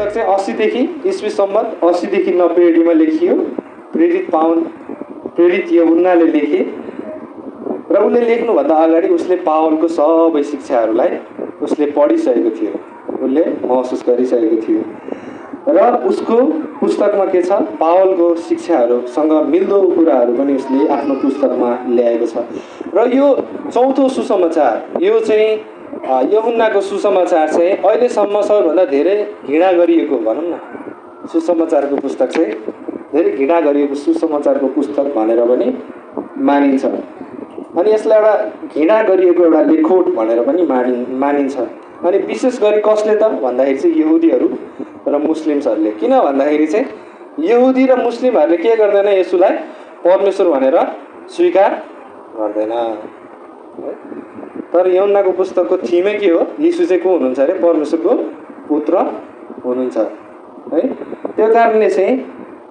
पुस्तक चाहिँ अस्सीदेखि इस्वी सम्मत अस्सीदेखि नब्बे एडीमा लेखियो। प्रेरित पाउन प्रेरित यहुन्नाले लेखे। र उसले लेख्नुभन्दा अगाडि उसले पावलको सबै शिक्षाहरूलाई उसले पढिसकेको थियो। उसले महसुस गरिसकेको थियो। र उसको पुस्तकमा के छ? पावलको शिक्षाहरूसँग मिल्दो कुराहरू पनि उसले आफ्नो पुस्तकमा ल्याएको छ। र यो चौथो सुसमाचार यो चाहिँ यमुनाको सुसमाचार चाहिँ अहिलेसम्म सबैभन्दा धेरै घृणा गरिएको भनौँ न। सुसमाचारको पुस्तक चाहिँ धेरै घृणा गरिएको सुसमाचारको पुस्तक भनेर पनि मानिन्छ। अनि यसलाई एउटा घृणा गरिएको एउटा लेखोट भनेर पनि मानि मानिन्छ। अनि विशेष गरी कसले त? भन्दाखेरि चाहिँ यहुदीहरू र मुस्लिम्सहरूले। किन भन्दाखेरि चाहिँ यहुदी र मुस्लिमहरूले के गर्दैन यसुलाई? परमेश्वर भनेर स्वीकार गर्दैन। तर यौनाको पुस्तकको थिमै के हो? यीशु चाहिँ को हुनुहुन्छ अरे? परमेश्वरको पुत्र हुनुहुन्छ। है? त्यो कारणले चाहिँ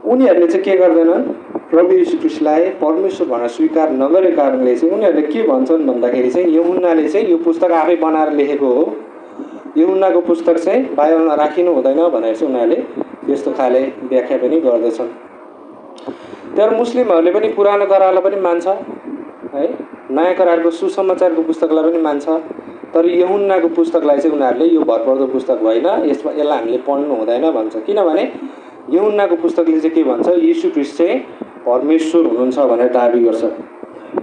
उनीहरूले चाहिँ के गर्दैनन्? प्रभु यीशु क्रिस्टलाई परमेश्वर भनेर स्वीकार नगरेको कारणले चाहिँ उनीहरूले के भन्छन् भन्दाखेरि चाहिँ यमुनाले चाहिँ यो पुस्तक आफै बनाएर लेखेको हो। यमुनाको पुस्तक चाहिँ बाइबलमा राखिनु हुँदैन भनेर चाहिँ उनीहरूले त्यस्तो खाले व्याख्या पनि गर्दछन्। तर मुस्लिमहरूले पनि पुरानो करारलाई पनि मान्छ। है? नयाँ करारको सुसमाचारको पुस्तकलाई पनि मान्छ। तर यहुन्नाको पुस्तकलाई चाहिँ उनीहरूले यो भरपर्दो पुस्तक होइन यसमा यसलाई हामीले पढ्नु हुँदैन भन्छ। किनभने यहुन्नाको पुस्तकले चाहिँ के भन्छ? यीशु ख्रिस्ट चाहिँ परमेश्वर हुनुहुन्छ भनेर दाबी गर्छ।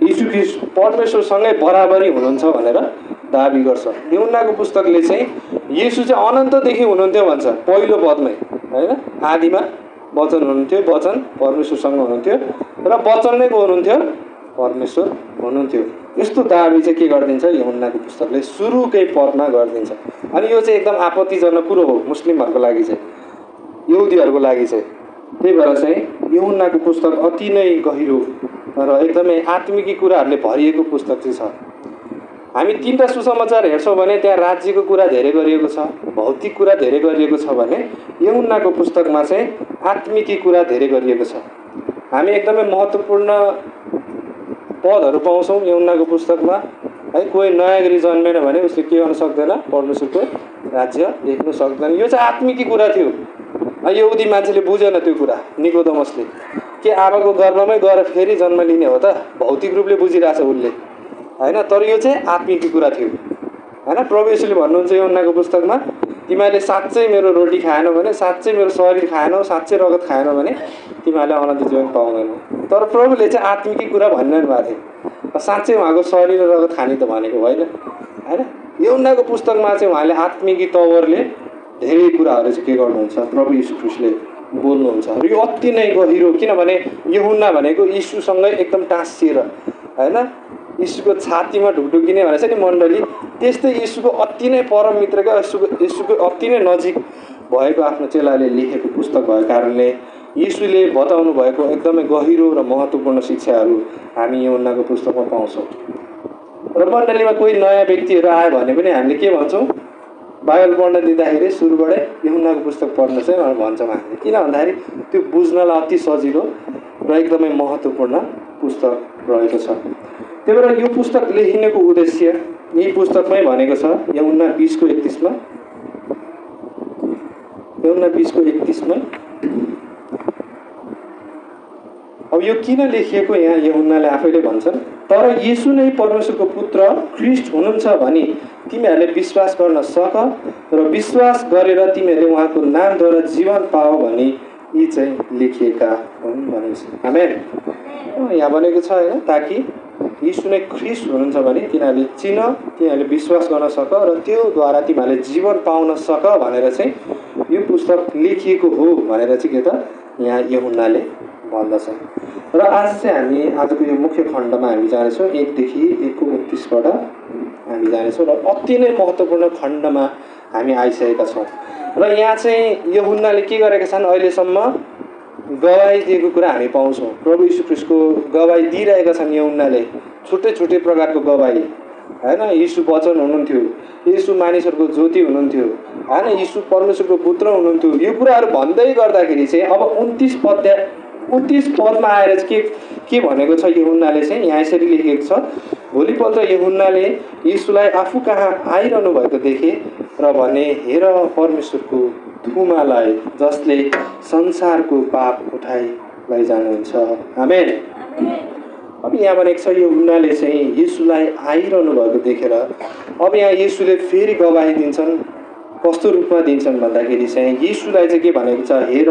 यीशु ख्रिस्ट परमेश्वरसँगै बराबरी हुनुहुन्छ भनेर दाबी गर्छ। यहुन्नाको पुस्तकले चाहिँ यीशु चाहिँ अनन्तदेखि हुनुहुन्थ्यो भन्छ। पहिलो पदमै होइन? आदिमा वचन हुनुहुन्थ्यो वचन परमेश्वरसँग हुनुहुन्थ्यो। र वचन नै को हुनुहुन्थ्यो? परमेश्वर हुनुहुन्थ्यो। यस्तो दाबी चाहिँ के गरिदिन्छ? यमुनाको पुस्तकले सुरुकै पदमा गरिदिन्छ। अनि यो चाहिँ एकदम आपत्तिजनक कुरो हो मुस्लिमहरूको लागि चाहिँ। यहुदीहरूको लागि चाहिँ। त्यही भएर चाहिँ यमुनाको पुस्तक अति नै गहिरो र एकदमै आत्मिकी कुराहरूले भरिएको पुस्तक चाहिँ छ। हामी तिनवटा सुसमाचार हेर्छौँ भने त्यहाँ राज्यको कुरा धेरै गरिएको छ भौतिक कुरा धेरै गरिएको छ भने यमुनाको पुस्तकमा चाहिँ आत्मिकी कुरा धेरै गरिएको छ। हामी एकदमै महत्त्वपूर्ण पदहरू पाउँछौँ यमुनाको पुस्तकमा। है कोही नयाँ गरी जन्मेन भने उसले के गर्न सक्दैन? परमेश्वरको राज्य देख्नु सक्दैन। यो चाहिँ आत्मिकी कुरा थियो। यहुदी मान्छेले बुझेन त्यो कुरा निकोदमसले। के आमाको गर्भमै गएर फेरि जन्म लिने हो त? भौतिक रूपले बुझिरहेछ उसले। होइन तर यो चाहिँ आत्मिकी कुरा थियो। होइन? प्रवेशले भन्नुहुन्छ यमुनाको पुस्तकमा तिमीहरूले साँच्चै मेरो रोटी खाएनौ भने साँच्चै मेरो शरीर खाएनौ साँच्चै रगत खाएनौ भने तिमीहरूले अनन्त जीवन पाउँदैनौ। तर प्रभुले चाहिँ आत्मिकी कुरा भनिरहनु भएको थियो साँच्चै उहाँको शरीर र रगत खाने त भनेको होइन? होइन यमुनाको पुस्तकमा चाहिँ उहाँले आत्मिकी तवरले धेरै कुराहरू चाहिँ के गर्नुहुन्छ? प्रभु यीशु बोल्नुहुन्छ। र यो अति नै गहिरो किनभने यहुन्ना भनेको यीशुसँगै एकदम टाँसिएर होइन? यीशुको छातीमा ढुकढुकिने भनेको छ नि मण्डली। त्यस्तै यीशुको अति नै परम मित्रको यीशुको यीशुको अति नै नजिक भएको आफ्नो चेलाले लेखेको पुस्तक भएको कारणले यीशुले बताउनु भएको एकदमै गहिरो र महत्त्वपूर्ण शिक्षाहरू हामी यमुनाको पुस्तकमा पाउँछौँ। र मण्डलीमा कोही नयाँ व्यक्तिहरू आयो भने पनि हामीले के भन्छौँ? बाइबल पढ्न दिँदाखेरि सुरुबाटै यमुनाको पुस्तक पढ्नु चाहिँ भन्छौँ हामीले। किन भन्दाखेरि त्यो बुझ्नलाई अति सजिलो र एकदमै महत्त्वपूर्ण पुस्तक रहेको छ। त्यही भएर यो पुस्तक लेखिनेको उद्देश्य यही पुस्तकमै भनेको छ यमुना बिसको एकतिसमा। यमुना बिसको एकतिसमा। अब यो किन लेखिएको यहाँ यहुन्नाले आफैले भन्छन्? तर यसु नै परमेश्वरको पुत्र ख्रिस्ट हुनुहुन्छ भने तिमीहरूले विश्वास गर्न सक र विश्वास गरेर तिमीहरूले उहाँको नामद्वारा जीवन पाओ भने यी चाहिँ लेखिएका हुन् भनेको आमेन। यहाँ भनेको छ होइन ताकि यीशु नै ख्रिस्ट हुनुहुन्छ भने तिनीहरूले चिन तिनीहरूले विश्वास गर्न सक र त्योद्वारा तिमीहरूले जीवन पाउन सक भनेर चाहिँ यो पुस्तक लेखिएको हो भनेर चाहिँ के त यहाँ यहुन्नाले भन्दछ। र आज चाहिँ हामी आजको यो मुख्य खण्डमा हामी जानेछौँ एकदेखि एकको उन्तिसबाट हामी जानेछौँ र अति नै महत्त्वपूर्ण खण्डमा हामी आइसकेका छौँ। र यहाँ चाहिँ यहुन्नाले के गरेका छन् अहिलेसम्म? गवाई दिएको कुरा हामी पाउँछौँ। प्रभु यीशु ख्रिस्टको गवाई दिइरहेका छन् यहुन्नाले छुट्टै छुट्टै प्रकारको गवाई। होइन? यीशु वचन हुनुहुन्थ्यो। यीशु मानिसहरूको ज्योति हुनुहुन्थ्यो। होइन? यीशु परमेश्वरको पुत्र हुनुहुन्थ्यो। यो कुराहरू भन्दै गर्दाखेरि चाहिँ अब उन्तिस पद्य उन्तिस पदमा आएर के के भनेको छ यहुन्नाले चाहिँ? यहाँ यसरी लेखेको छ। भोलिपल्ट यहुन्नाले यीशुलाई आफू कहाँ आइरहनु भएको देखे? र भने हेर परमेश्वरको थुमालाई जसले संसारको पाप उठाइ लैजानुहुन्छ आमेन। अब यहाँ भनेको छ यो हुन्नाले चाहिँ यीशुलाई आइरहनु भएको देखेर अब यहाँ यीशुले फेरि गवाही दिन्छन्। कस्तो रूपमा दिन्छन् भन्दाखेरि चाहिँ यीशुलाई चाहिँ के भनेको छ हेर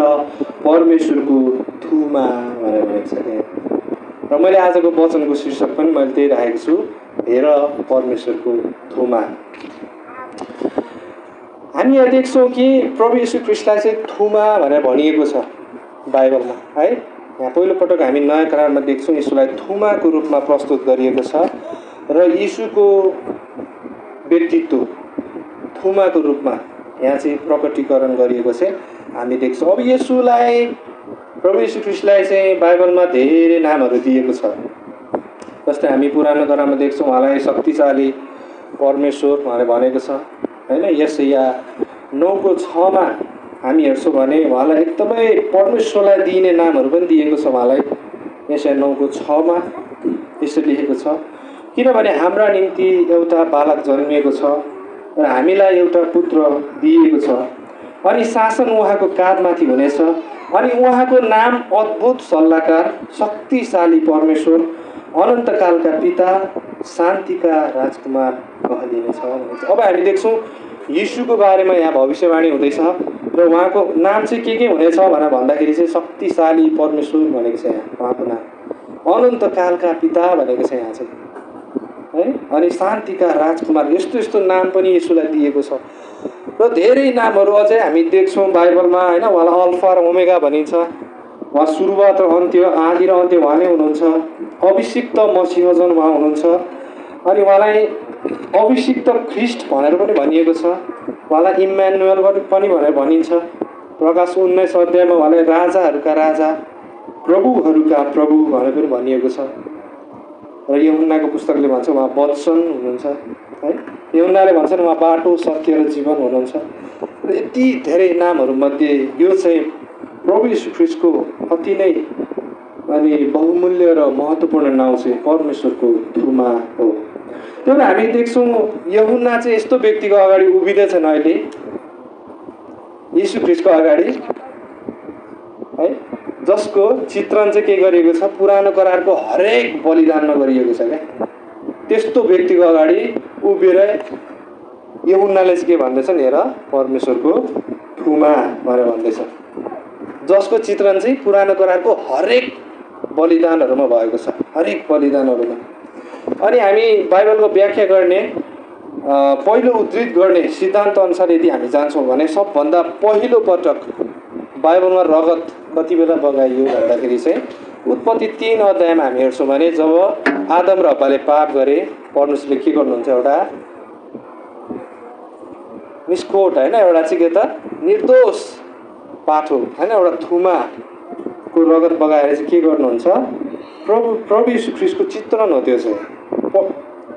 परमेश्वरको थुमा भनेर भनेको छ त्यहाँ र मैले आजको वचनको शीर्षक पनि मैले त्यही राखेको छु हेर परमेश्वरको थुमा हामी यहाँ देख्छौँ कि प्रभु यीशु ख्रिस्टलाई चाहिँ थुमा भनेर भनिएको छ बाइबलमा है? यहाँ पहिलोपटक हामी नयाँ करारमा देख्छौँ यीशुलाई थुमाको रूपमा प्रस्तुत गरिएको छ र यीशुको व्यक्तित्व थुमाको रूपमा यहाँ चाहिँ प्रकटीकरण गरिएको चाहिँ हामी देख्छौँ अब यसुलाई प्रभु यीशु ख्रिस्टलाई चाहिँ बाइबलमा धेरै नामहरू दिएको छ। जस्तै हामी पुरानो करारमा देख्छौँ उहाँलाई शक्तिशाली परमेश्वर भनेर भनेको छ। होइन यस या नौको छमा हामी हेर्छौँ भने उहाँलाई एकदमै परमेश्वरलाई दिइने नामहरू पनि दिएको छ उहाँलाई। यसै नौको छमा यसरी लेखेको छ किनभने हाम्रा निम्ति एउटा बालक जन्मिएको छ र हामीलाई एउटा पुत्र दिइएको छ। अनि शासन उहाँको काँधमाथि हुनेछ। अनि उहाँको नाम अद्भुत सल्लाहकार शक्तिशाली परमेश्वर अनन्तकालका पिता शान्तिका राजकुमार कहलिनेछ भनेको छ अब हामी देख्छौँ यीशुको बारेमा यहाँ भविष्यवाणी हुँदैछ र उहाँको नाम चाहिँ के के हुनेछ भनेर भन्दाखेरि चाहिँ शक्तिशाली परमेश्वर भनेको छ यहाँ। उहाँको नाम अनन्तकालका पिता भनेको छ यहाँ चाहिँ। है? अनि शान्तिका राजकुमार यस्तो यस्तो नाम पनि यसुलाई दिएको छ। र धेरै नामहरू अझै हामी देख्छौँ बाइबलमा होइन? उहाँलाई अल्फा र ओमेगा भनिन्छ। उहाँ सुरुवात र अन्त्य आदि र अन्त्य उहाँ नै हुनुहुन्छ अभिषिक्त मसिहजन उहाँ हुनुहुन्छ। अनि उहाँलाई अभिषिक्त ख्रिस्ट भनेर पनि भनिएको छ। उहाँलाई इम्यानुएल पनि भनेर भनिन्छ। प्रकाश उन्नाइस अध्यायमा उहाँलाई राजाहरूका राजा प्रभुहरूका प्रभु भनेर पनि भनिएको छ। र यमुनाको पुस्तकले भन्छ उहाँ वत्सन हुनुहुन्छ। है? यमुनाले भन्छन् उहाँ बाटो सत्य र जीवन हुनुहुन्छ। र यति धेरै नामहरूमध्ये यो चाहिँ प्रभु यीशु ख्रिस्टको अति नै अनि बहुमूल्य र महत्त्वपूर्ण नाउँ चाहिँ परमेश्वरको थ्रुमा हो। भएर हामी देख्छौँ यहुन्ना चाहिँ यस्तो व्यक्तिको अगाडि उभिँदैछन् अहिले। यीशु ख्रिस्टको अगाडि। है? जसको चित्रण चाहिँ के गरिएको छ पुरानो करारको हरेक बलिदानमा गरिएको छ क्या। त्यस्तो व्यक्तिको अगाडि उभिएर यो उन्नाले चाहिँ के भन्दैछन् हेर परमेश्वरको थुमा भनेर भन्दैछ जसको चित्रण चाहिँ पुरानो करारको हरेक बलिदानहरूमा भएको छ। हरेक बलिदानहरूमा। अनि हामी बाइबलको व्याख्या गर्ने पहिलो उद्धृत गर्ने सिद्धान्त अनुसार यदि हामी जान्छौँ भने सबभन्दा पहिलो पटक बाइबलमा रगत कति बेला बगाइयो भन्दाखेरि चाहिँ उत्पत्ति तिन अध्यायमा हामी हेर्छौँ भने जब आदम र हप्पाले पाप गरे परमेश्वरले के गर्नुहुन्छ एउटा निष्कोट होइन एउटा चाहिँ के त? निर्दोष। पाठो। होइन एउटा थुमाको रगत बगाएर चाहिँ के गर्नुहुन्छ? प्रभु प्रभु यीशु ख्रिस्टको चित्रण हो त्यो चाहिँ।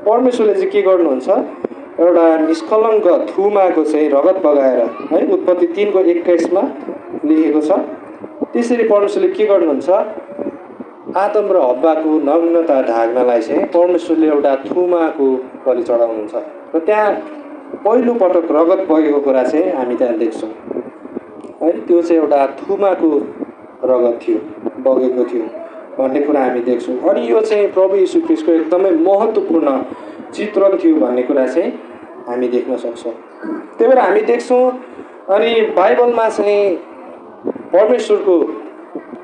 परमेश्वरले चाहिँ के गर्नुहुन्छ? एउटा निष्कलङ्क थुमाको चाहिँ रगत बगाएर है उत्पत्ति तिनको एक्काइसमा लेखेको छ। त्यसरी परमेश्वरले के गर्नुहुन्छ? आदम र हब्बाको नग्नता ढाक्नलाई चाहिँ परमेश्वरले एउटा थुमाको बलि चढाउनुहुन्छ। र त्यहाँ पहिलोपटक रगत बगेको कुरा चाहिँ हामी त्यहाँ देख्छौँ। है? त्यो चाहिँ एउटा थुमाको रगत थियो बगेको थियो भन्ने कुरा हामी देख्छौँ। अनि यो चाहिँ प्रभु यीशु ख्रिस्टको एकदमै महत्त्वपूर्ण चित्रण थियो भन्ने कुरा चाहिँ हामी देख्न सक्छौँ। त्यही भएर हामी देख्छौँ अनि बाइबलमा चाहिँ परमेश्वरको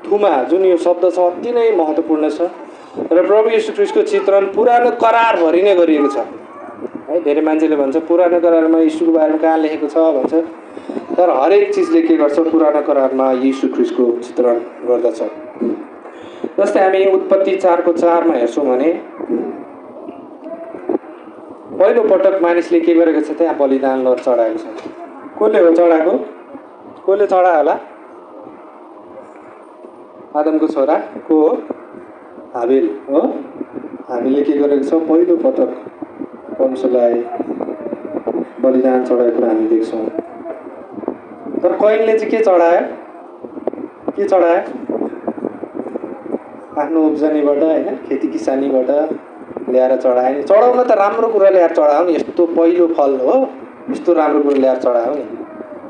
थुमा जुन यो शब्द छ अति नै महत्त्वपूर्ण छ। र प्रभु यीशु ख्रिस्टको चित्रण पुरानो करारभरि नै गरिएको छ। है धेरै मान्छेले भन्छ पुरानो करारमा यीशुको बारेमा कहाँ लेखेको छ भन्छ। तर हरेक चिजले के गर्छ पुरानो करारमा यीशु ख्रिस्टको चित्रण गर्दछ। जस्तै हामी उत्पत्ति चारको चारमा हेर्छौँ भने पहिलो पटक मानिसले के गरेको छ त्यहाँ बलिदान लर चढाएको छ। कसले हो चढाएको? कसले चढायो होला? आदमको छोरा? को हो? हाबिल हो। हामीले के गरेको छ पहिलो परमेश्वरलाई बलिदान चढाएको कुरा हामी देख्छौँ। तर कैनले चाहिँ के चढायो? के चढायो? आफ्नो उब्जनीबाट होइन खेती किसानीबाट ल्याएर चढायो नि। चढाउन त राम्रो कुरा ल्याएर चढायो नि। यस्तो पहिलो फल हो। यस्तो राम्रो कुरो ल्याएर चढायो नि।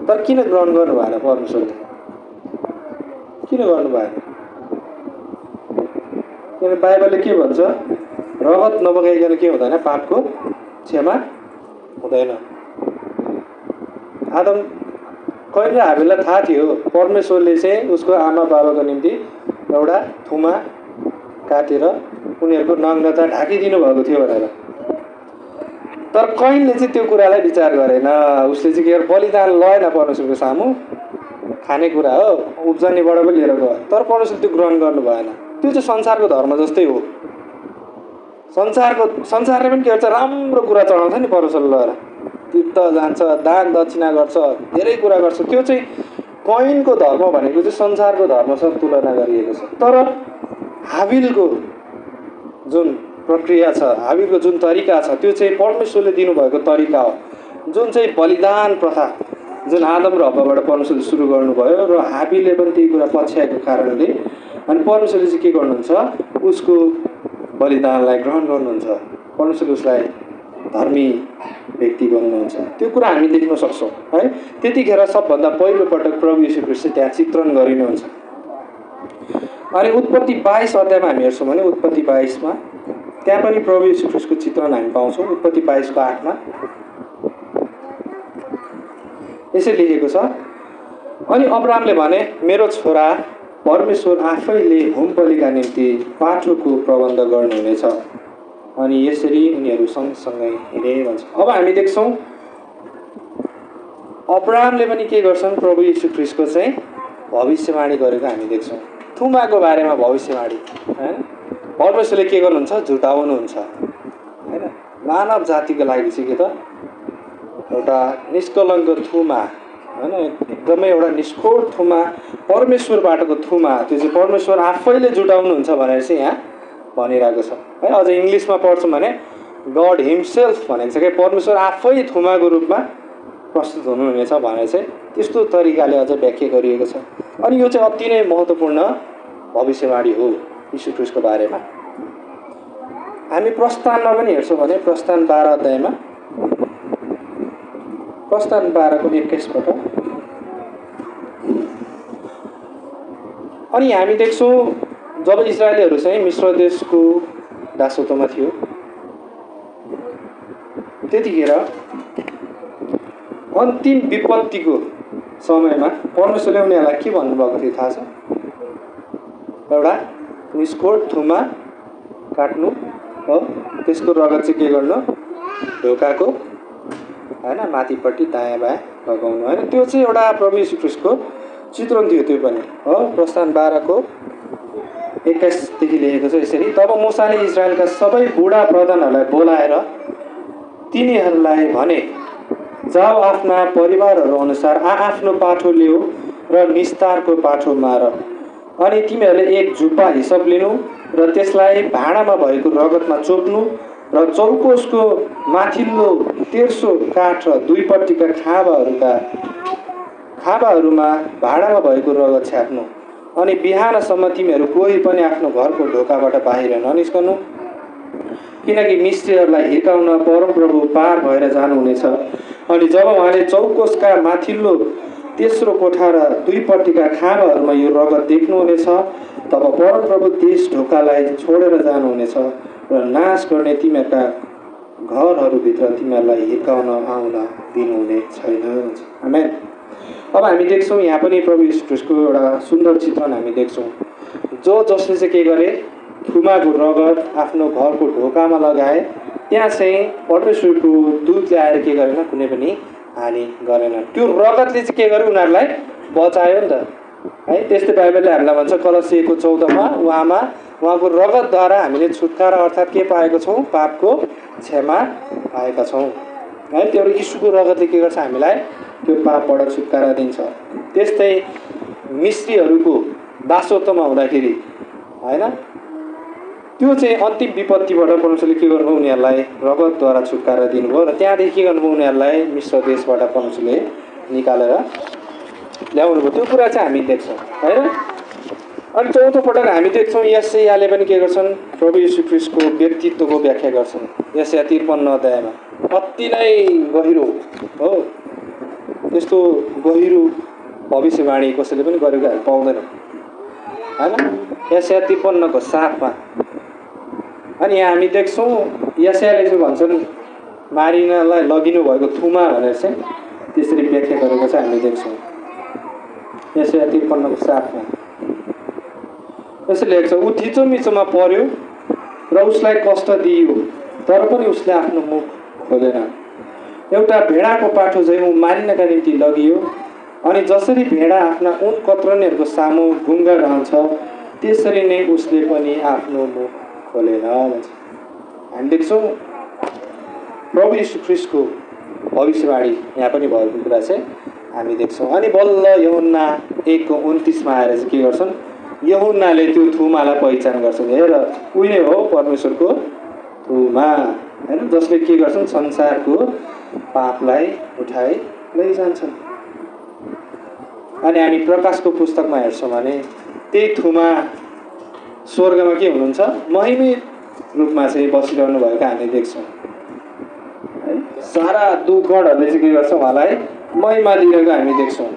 तर किन ग्रहण गर्नु भएन परमेश्वरले? किन गर्नु भएन किनभने बाइबलले के भन्छ? रगत नबगाइकन के हुँदैन? पापको क्षमा हुँदैन। आदम कहिले हामीलाई थाहा थियो परमेश्वरले चाहिँ उसको आमा बाबाको निम्ति एउटा थुमा काटेर उनीहरूको नग्नता ढाकिदिनु भएको थियो भनेर। तर कहिले चाहिँ त्यो कुरालाई विचार गरेन उसले चाहिँ के बलिदान लगेन परमेश्वरको सामु। खाने कुरा हो उब्जनीबाट पनि लिएर गयो। तर परमेश्वरले त्यो ग्रहण गर्नु भएन त्यो चाहिँ संसारको धर्म जस्तै हो। संसारको संसारले पनि के गर्छ? राम्रो कुरा चढाउँछ नि परमेश्वर लगेर तीर्थ जान्छ दान दक्षिणा गर्छ धेरै कुरा गर्छ। त्यो चाहिँ कैनको धर्म भनेको चाहिँ संसारको धर्मसँग तुलना गरिएको छ। तर हाबिलको जुन प्रक्रिया छ हाबिलको जुन तरिका छ त्यो चाहिँ परमेश्वरले दिनुभएको तरिका हो। जुन चाहिँ बलिदान प्रथा जुन आदम र हब्बाबाट परमेश्वरले सुरु गर्नुभयो र हाबिलले पनि त्यही कुरा पछ्याएको कारणले अनि परमेश्वरले चाहिँ के गर्नुहुन्छ? उसको बलिदानलाई ग्रहण गर्नुहुन्छ। परमेश्वरले उसलाई धर्मी व्यक्ति बन्नुहुन्छ त्यो कुरा हामी देख्न सक्छौँ है? त्यतिखेर सबभन्दा पहिलोपटक प्रभु यीशु ख्रिस्ट त्यहाँ चित्रण गरिनुहुन्छ। अनि उत्पत्ति बाइस अध्यायमा हामी हेर्छौँ भने उत्पत्ति बाइसमा त्यहाँ पनि प्रभु यीशु ख्रिस्टको चित्रण हामी पाउँछौँ। उत्पत्ति बाइसको आठमा यसै लेखेको छ। अनि अब्रामले भने मेरो छोरा परमेश्वर आफैले होम निम्ति पाठोको प्रबन्ध गर्नुहुनेछ। अनि यसरी उनीहरू सँगसँगै हिँडे भन्छ अब हामी देख्छौँ अब्रामले पनि के गर्छन्? प्रभु यीशु ख्रिस्टको चाहिँ भविष्यवाणी गरेको हामी देख्छौँ। थुमाको बारेमा भविष्यवाणी होइन परमेश्वरले के गर्नुहुन्छ? झुटाउनुहुन्छ होइन? मानव जातिको लागि चाहिँ के त? एउटा निष्कलङ्क थुमा होइन एकदमै एउटा निष्ठोर थुमा परमेश्वरबाटको थुमा त्यो चाहिँ परमेश्वर आफैले जुटाउनुहुन्छ भनेर चाहिँ यहाँ भनिरहेको छ। है अझ इङ्ग्लिसमा पढ्छौँ भने गड हिमसेल्फ भनेको छ क्या। परमेश्वर आफै थुमाको रूपमा प्रस्तुत हुनुहुनेछ भनेर चाहिँ त्यस्तो तरिकाले अझ व्याख्या गरिएको छ। अनि यो चाहिँ अति नै महत्त्वपूर्ण भविष्यवाणी हो यीशु ख्रिस्टको बारेमा। हामी प्रस्थानमा पनि हेर्छौँ भने प्रस्थान बाह्र अध्यायमा प्रस्थान बाह्रको एक्काइसबाट अनि हामी देख्छौँ जब इजरायलीहरू चाहिँ मिश्र देशको दासत्वमा थियो त्यतिखेर अन्तिम विपत्तिको समयमा परमेश्वरले उनीहरूलाई के भन्नुभएको थियो थाहा छ? एउटा निस्कोट थुमा काट्नु हो त्यसको रगत चाहिँ के गर्नु? ढोकाको होइन माथिपट्टि दायाँ बायाँ लगाउनु होइन? त्यो चाहिँ एउटा प्रभु चित्रण थियो त्यो पनि हो? प्रस्थान बाह्रको एक्काइसदेखि लेखेको छ यसरी। तब मुसाले इजरायलका सबै बुढा प्रधानहरूलाई बोलाएर तिनीहरूलाई भने जाऊ आफ्ना परिवारहरू अनुसार आ आफ्नो पाठो ल्याऊ र निस्तारको पाठो मार। अनि तिमीहरूले एक झुप्पा हिसाब लिनु र त्यसलाई भाँडामा भएको रगतमा चोप्नु र चौकोसको माथिल्लो तेर्सो काठ र दुईपट्टिका खाँबाहरूका खाँबाहरूमा भाँडामा भएको रगत छ्याप्नु अनि बिहानसम्म तिमीहरू कोही पनि आफ्नो घरको ढोकाबाट बाहिर ननिस्कनु। किनकि मिस्त्रीहरूलाई हिर्काउन परमप्रभु पार भएर जानुहुनेछ। अनि जब उहाँले चौकोसका माथिल्लो तेस्रो कोठा र दुईपट्टिका खाँबाहरूमा यो रगत देख्नुहुनेछ तब परमप्रभु त्यस ढोकालाई छोडेर जानुहुनेछ। र नाश गर्ने तिमीहरूका घरहरूभित्र तिमीहरूलाई हिर्काउन आउन दिनुहुने छैन। आमेन। अब हामी देख्छौँ यहाँ पनि प्रभु यीशु एउटा सुन्दर चित्रण हामी देख्छौँ। जो जसले चाहिँ के गरे थुमाको रगत आफ्नो घरको ढोकामा लगाए त्यहाँ चाहिँ परमेश्वरको दुध ल्याएर के गरेन कुनै पनि हानि गरेन। त्यो रगतले चाहिँ के गर्यो उनीहरूलाई बचायो नि त। है त्यस्तै बाइबलले हामीलाई भन्छ कलसिएको चौधमा उहाँमा उहाँको रगतद्वारा हामीले छुटकारा अर्थात् के पाएको छौँ? पापको क्षमा पाएका छौँ। है त्यो यीशुको रगतले के गर्छ? हामीलाई त्यो पापबाट छुटकारा दिन्छ। त्यस्तै मिस्त्रीहरूको दासत्वमा हुँदाखेरि होइन? त्यो चाहिँ अन्तिम विपत्तिबाट परमेश्वरले के गर्नुभयो? उनीहरूलाई रगतद्वारा छुटकारा दिनुभयो। र त्यहाँदेखि के गर्नुभयो? उनीहरूलाई मिश्र देशबाट परमेश्वरले निकालेर ल्याउनुभयो। त्यो कुरा चाहिँ हामी देख्छौँ होइन? अनि चौथो पटक हामी देख्छौँ यहाँले पनि के गर्छन्? प्रभु यीशु ख्रिस्टको व्यक्तित्वको व्याख्या गर्छन्। यसया त्रिपन्न अध्यायमा अति नै गहिरो हो? त्यस्तो गहिरो भविष्यवाणी कसैले पनि गरेको हामी पाउँदैनौँ। होइन? यसया त्रिपन्नको साथमा। अनि यहाँ हामी देख्छौँ यसयाले चाहिँ भन्छन् मारिनलाई लगिनु भएको थुमा भनेर चाहिँ त्यसरी व्याख्या गरेको चाहिँ हामी देख्छौँ। यसया त्रिपन्नको साथमा यसो लेख्छ ऊ थिचो मिचोमा पर्यो र उसलाई कष्ट दिइयो तर पनि उसले आफ्नो मुख खोलेन। एउटा भेडाको पाठो चाहिँ ऊ मारिनका निम्ति लगियो अनि जसरी भेडा आफ्ना उन कत्रनेहरूको सामु गुङ्गा रहन्छ त्यसरी नै उसले पनि आफ्नो मुख खोलेन भन्छ। हामी देख्छौँ प्रभु यीशु ख्रिस्टको भविष्यवाणी यहाँ पनि भएको कुरा चाहिँ हामी देख्छौँ। अनि बल्ल यहुन्ना एकको उन्तिसमा आएर चाहिँ के गर्छन्? यहुन्नाले त्यो थुमालाई पहिचान गर्छन्। हेर उहिले हो परमेश्वरको थुमा। होइन? जसले के गर्छन्? संसारको पापलाई उठाइ लैजान्छन् अनि हामी प्रकाशको पुस्तकमा हेर्छौँ भने त्यही थुमा स्वर्गमा के हुनुहुन्छ? महिमित रूपमा चाहिँ बसिरहनु भएको हामी देख्छौँ। है? सारा दुखगणहरूले चाहिँ के गर्छ उहाँलाई महिमा दिएको हामी देख्छौँ।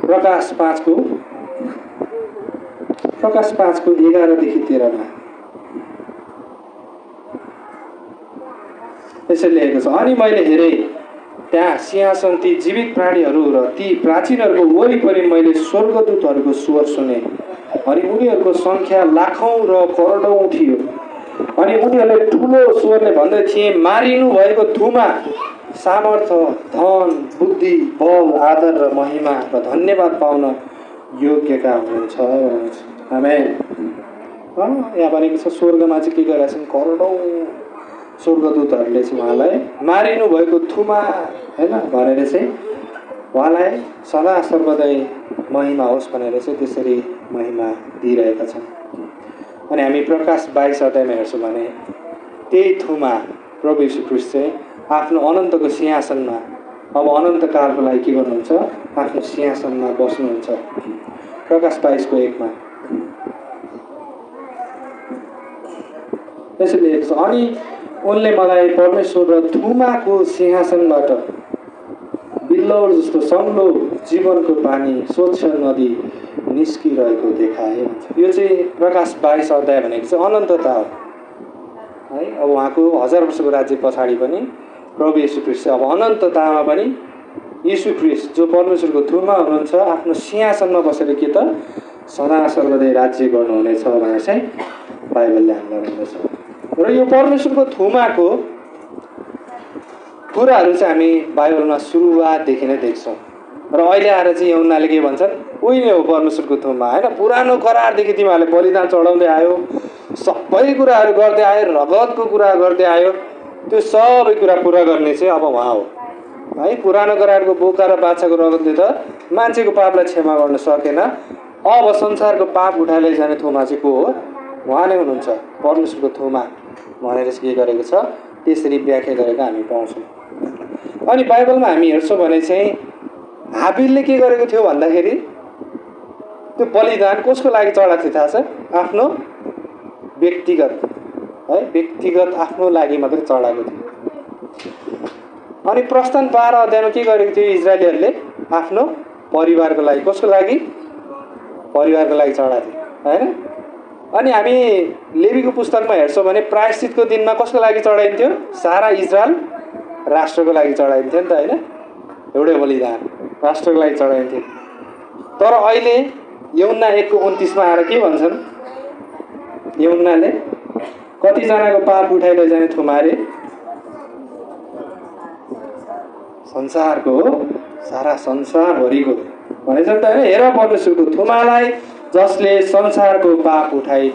प्रकाश पाँचको प्रकाश पाँचको एघारदेखि तेह्रमा। यसरी लेखेको छ अनि मैले हेरेँ त्यहाँ सिंहासन ती जीवित प्राणीहरू र ती प्राचीनहरूको वरिपरि मैले स्वर्गदूतहरूको स्वर सुने। अनि उनीहरूको सङ्ख्या लाखौँ र करोडौँ थियो। अनि उनीहरूले ठुलो स्वरले भन्दै थिए मारिनु भएको थुमा सामर्थ्य धन बुद्धि बल आदर र महिमा र धन्यवाद पाउन योग्यका हुनुहुन्छ आमेन। यहाँ भनेको छ स्वर्गमा चाहिँ के गरेका छन् करोडौँ स्वर्गदूतहरूले चाहिँ उहाँलाई मारिनु भएको थुमा होइन? भनेर चाहिँ उहाँलाई सदा सर्वदै महिमा होस् भनेर चाहिँ त्यसरी महिमा दिइरहेका छन्। अनि हामी प्रकाश बाइस अध्यायमा हेर्छौँ भने त्यही थुमा प्रभु ख्रिस्ट चाहिँ आफ्नो अनन्तको सिंहासनमा। अब अनन्तकालको लागि के गर्नुहुन्छ? आफ्नो सिंहासनमा बस्नुहुन्छ। प्रकाश बाइसको एकमा। त्यसैले अनि उनले मलाई परमेश्वर र थुमाको सिंहासनबाट बिल्लौर जस्तो सङ्लो जीवनको पानी स्वच्छ नदी निस्किरहेको देखाए। यो चाहिँ प्रकाश बाइस अध्याय भनेको चाहिँ अनन्तता हो। है अब उहाँको हजार वर्षको राज्य पछाडि पनि प्रभु यीशु ख्रिस्ट अब अनन्ततामा पनि यीशु ख्रिस्ट जो परमेश्वरको थुमा हुनुहुन्छ आफ्नो सिंहासनमा बसेर के त सदा सर्वदै राज्य गर्नुहुनेछ भनेर चाहिँ बाइबलले हामीलाई भन्दछ। र यो परमेश्वरको थुमाको कुराहरू चाहिँ हामी बाइबलमा सुरुवातदेखि नै देख्छौँ। र अहिले आएर चाहिँ उनीहरूले के भन्छन् उही नै हो परमेश्वरको थुमा होइन? पुरानो करारदेखि तिमीहरूले बलिदान चढाउँदै आयो सबै कुराहरू गर्दै आयो रगतको कुरा गर्दै आयो। त्यो सबै कुरा पुरा गर्ने चाहिँ अब उहाँ हो। है पुरानो करारको बोका र बाछाको रगतले त मान्छेको पापलाई क्षमा गर्न सकेन। अब संसारको पाप उठाएर जाने थुमा चाहिँ को हो? उहाँ नै हुनुहुन्छ परमेश्वरको थुमा। भनेर चाहिँ के गरेको छ? त्यसरी व्याख्या गरेको हामी पाउँछौँ। अनि बाइबलमा हामी हेर्छौँ भने चाहिँ हाबिलले के गरेको थियो भन्दाखेरि त्यो बलिदान कसको लागि चढाएको थियो थाहा छ? आफ्नो व्यक्तिगत है? व्यक्तिगत आफ्नो लागि मात्रै चढाएको थियो। अनि प्रस्थान बाह्र अध्यायमा के गरेको थियो? इजरायलीहरूले आफ्नो परिवारको लागि कसको लागि? परिवारको लागि चढाएको थियो होइन? अनि हामी लेबीको पुस्तकमा हेर्छौँ भने प्रायश्चितको दिनमा कसको लागि चढाइन्थ्यो? सारा इजरायल राष्ट्रको लागि चढाइन्थ्यो नि त होइन? एउटै बलिदान राष्ट्रको लागि चढाइन्थ्यो। तर अहिले यमुना एकको उन्तिसमा आएर के भन्छन्? यमुनाले कतिजनाको पाप उठाइ लैजाने थुमारे? संसारको हो। सारा संसारभरिको भनेछ त होइन हेर परमेश्वरको थुमालाई जसले संसारको पाप उठाइ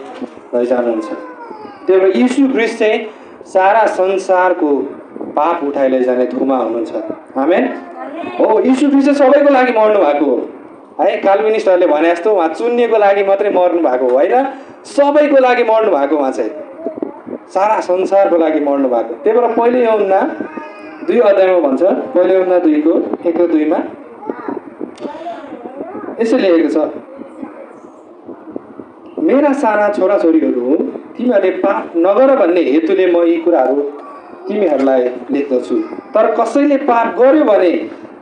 लैजानुहुन्छ। त्यो भएर यीशु ख्रिस्ट चाहिँ सारा संसारको पाप उठाइ लैजाने थुमा हुनुहुन्छ। आमेन। हो यीशु ख्रिस्ट चाहिँ सबैको लागि मर्नु भएको हो। है काल्भिनिस्टहरूले भने जस्तो उहाँ चुन्नेको लागि मात्रै मर्नु भएको होइन? सबैको लागि मर्नु भएको उहाँ चाहिँ। सारा संसारको लागि मर्नु भएको। त्यही भएर पहिले यौना दुई अध्यायमा भन्छ पहिले यौना दुईको एक र दुईमा। यसो लेखेको छ मेरा साना छोराछोरीहरू हुन् तिमीहरूले पाप नगर भन्ने हेतुले म यी कुराहरू तिमीहरूलाई लेख्दछु। तर कसैले पाप गर्यो भने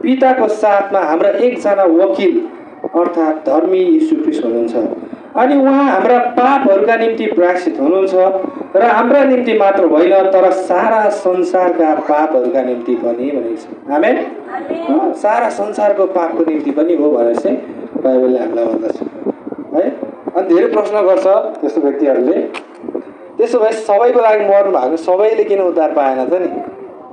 पिताको साथमा हाम्रा एकजना वकिल अर्थात् धर्मी यीशु ख्रिस्ट हुनुहुन्छ। अनि उहाँ हाम्रा पापहरूका निम्ति प्रायश्चित हुनुहुन्छ। र हाम्रा निम्ति मात्र होइन तर सारा संसारका पापहरूका निम्ति पनि भनेको छ। अँ, सारा संसारको पापको निम्ति पनि हो भनेर चाहिँ बाइबलले हामीलाई भन्दछ। है? अनि धेरै प्रश्न गर्छ त्यस्तो व्यक्तिहरूले। त्यसो भए सबैको लागि मर्नु भएको सबैले किन उद्धार पाएन त नि?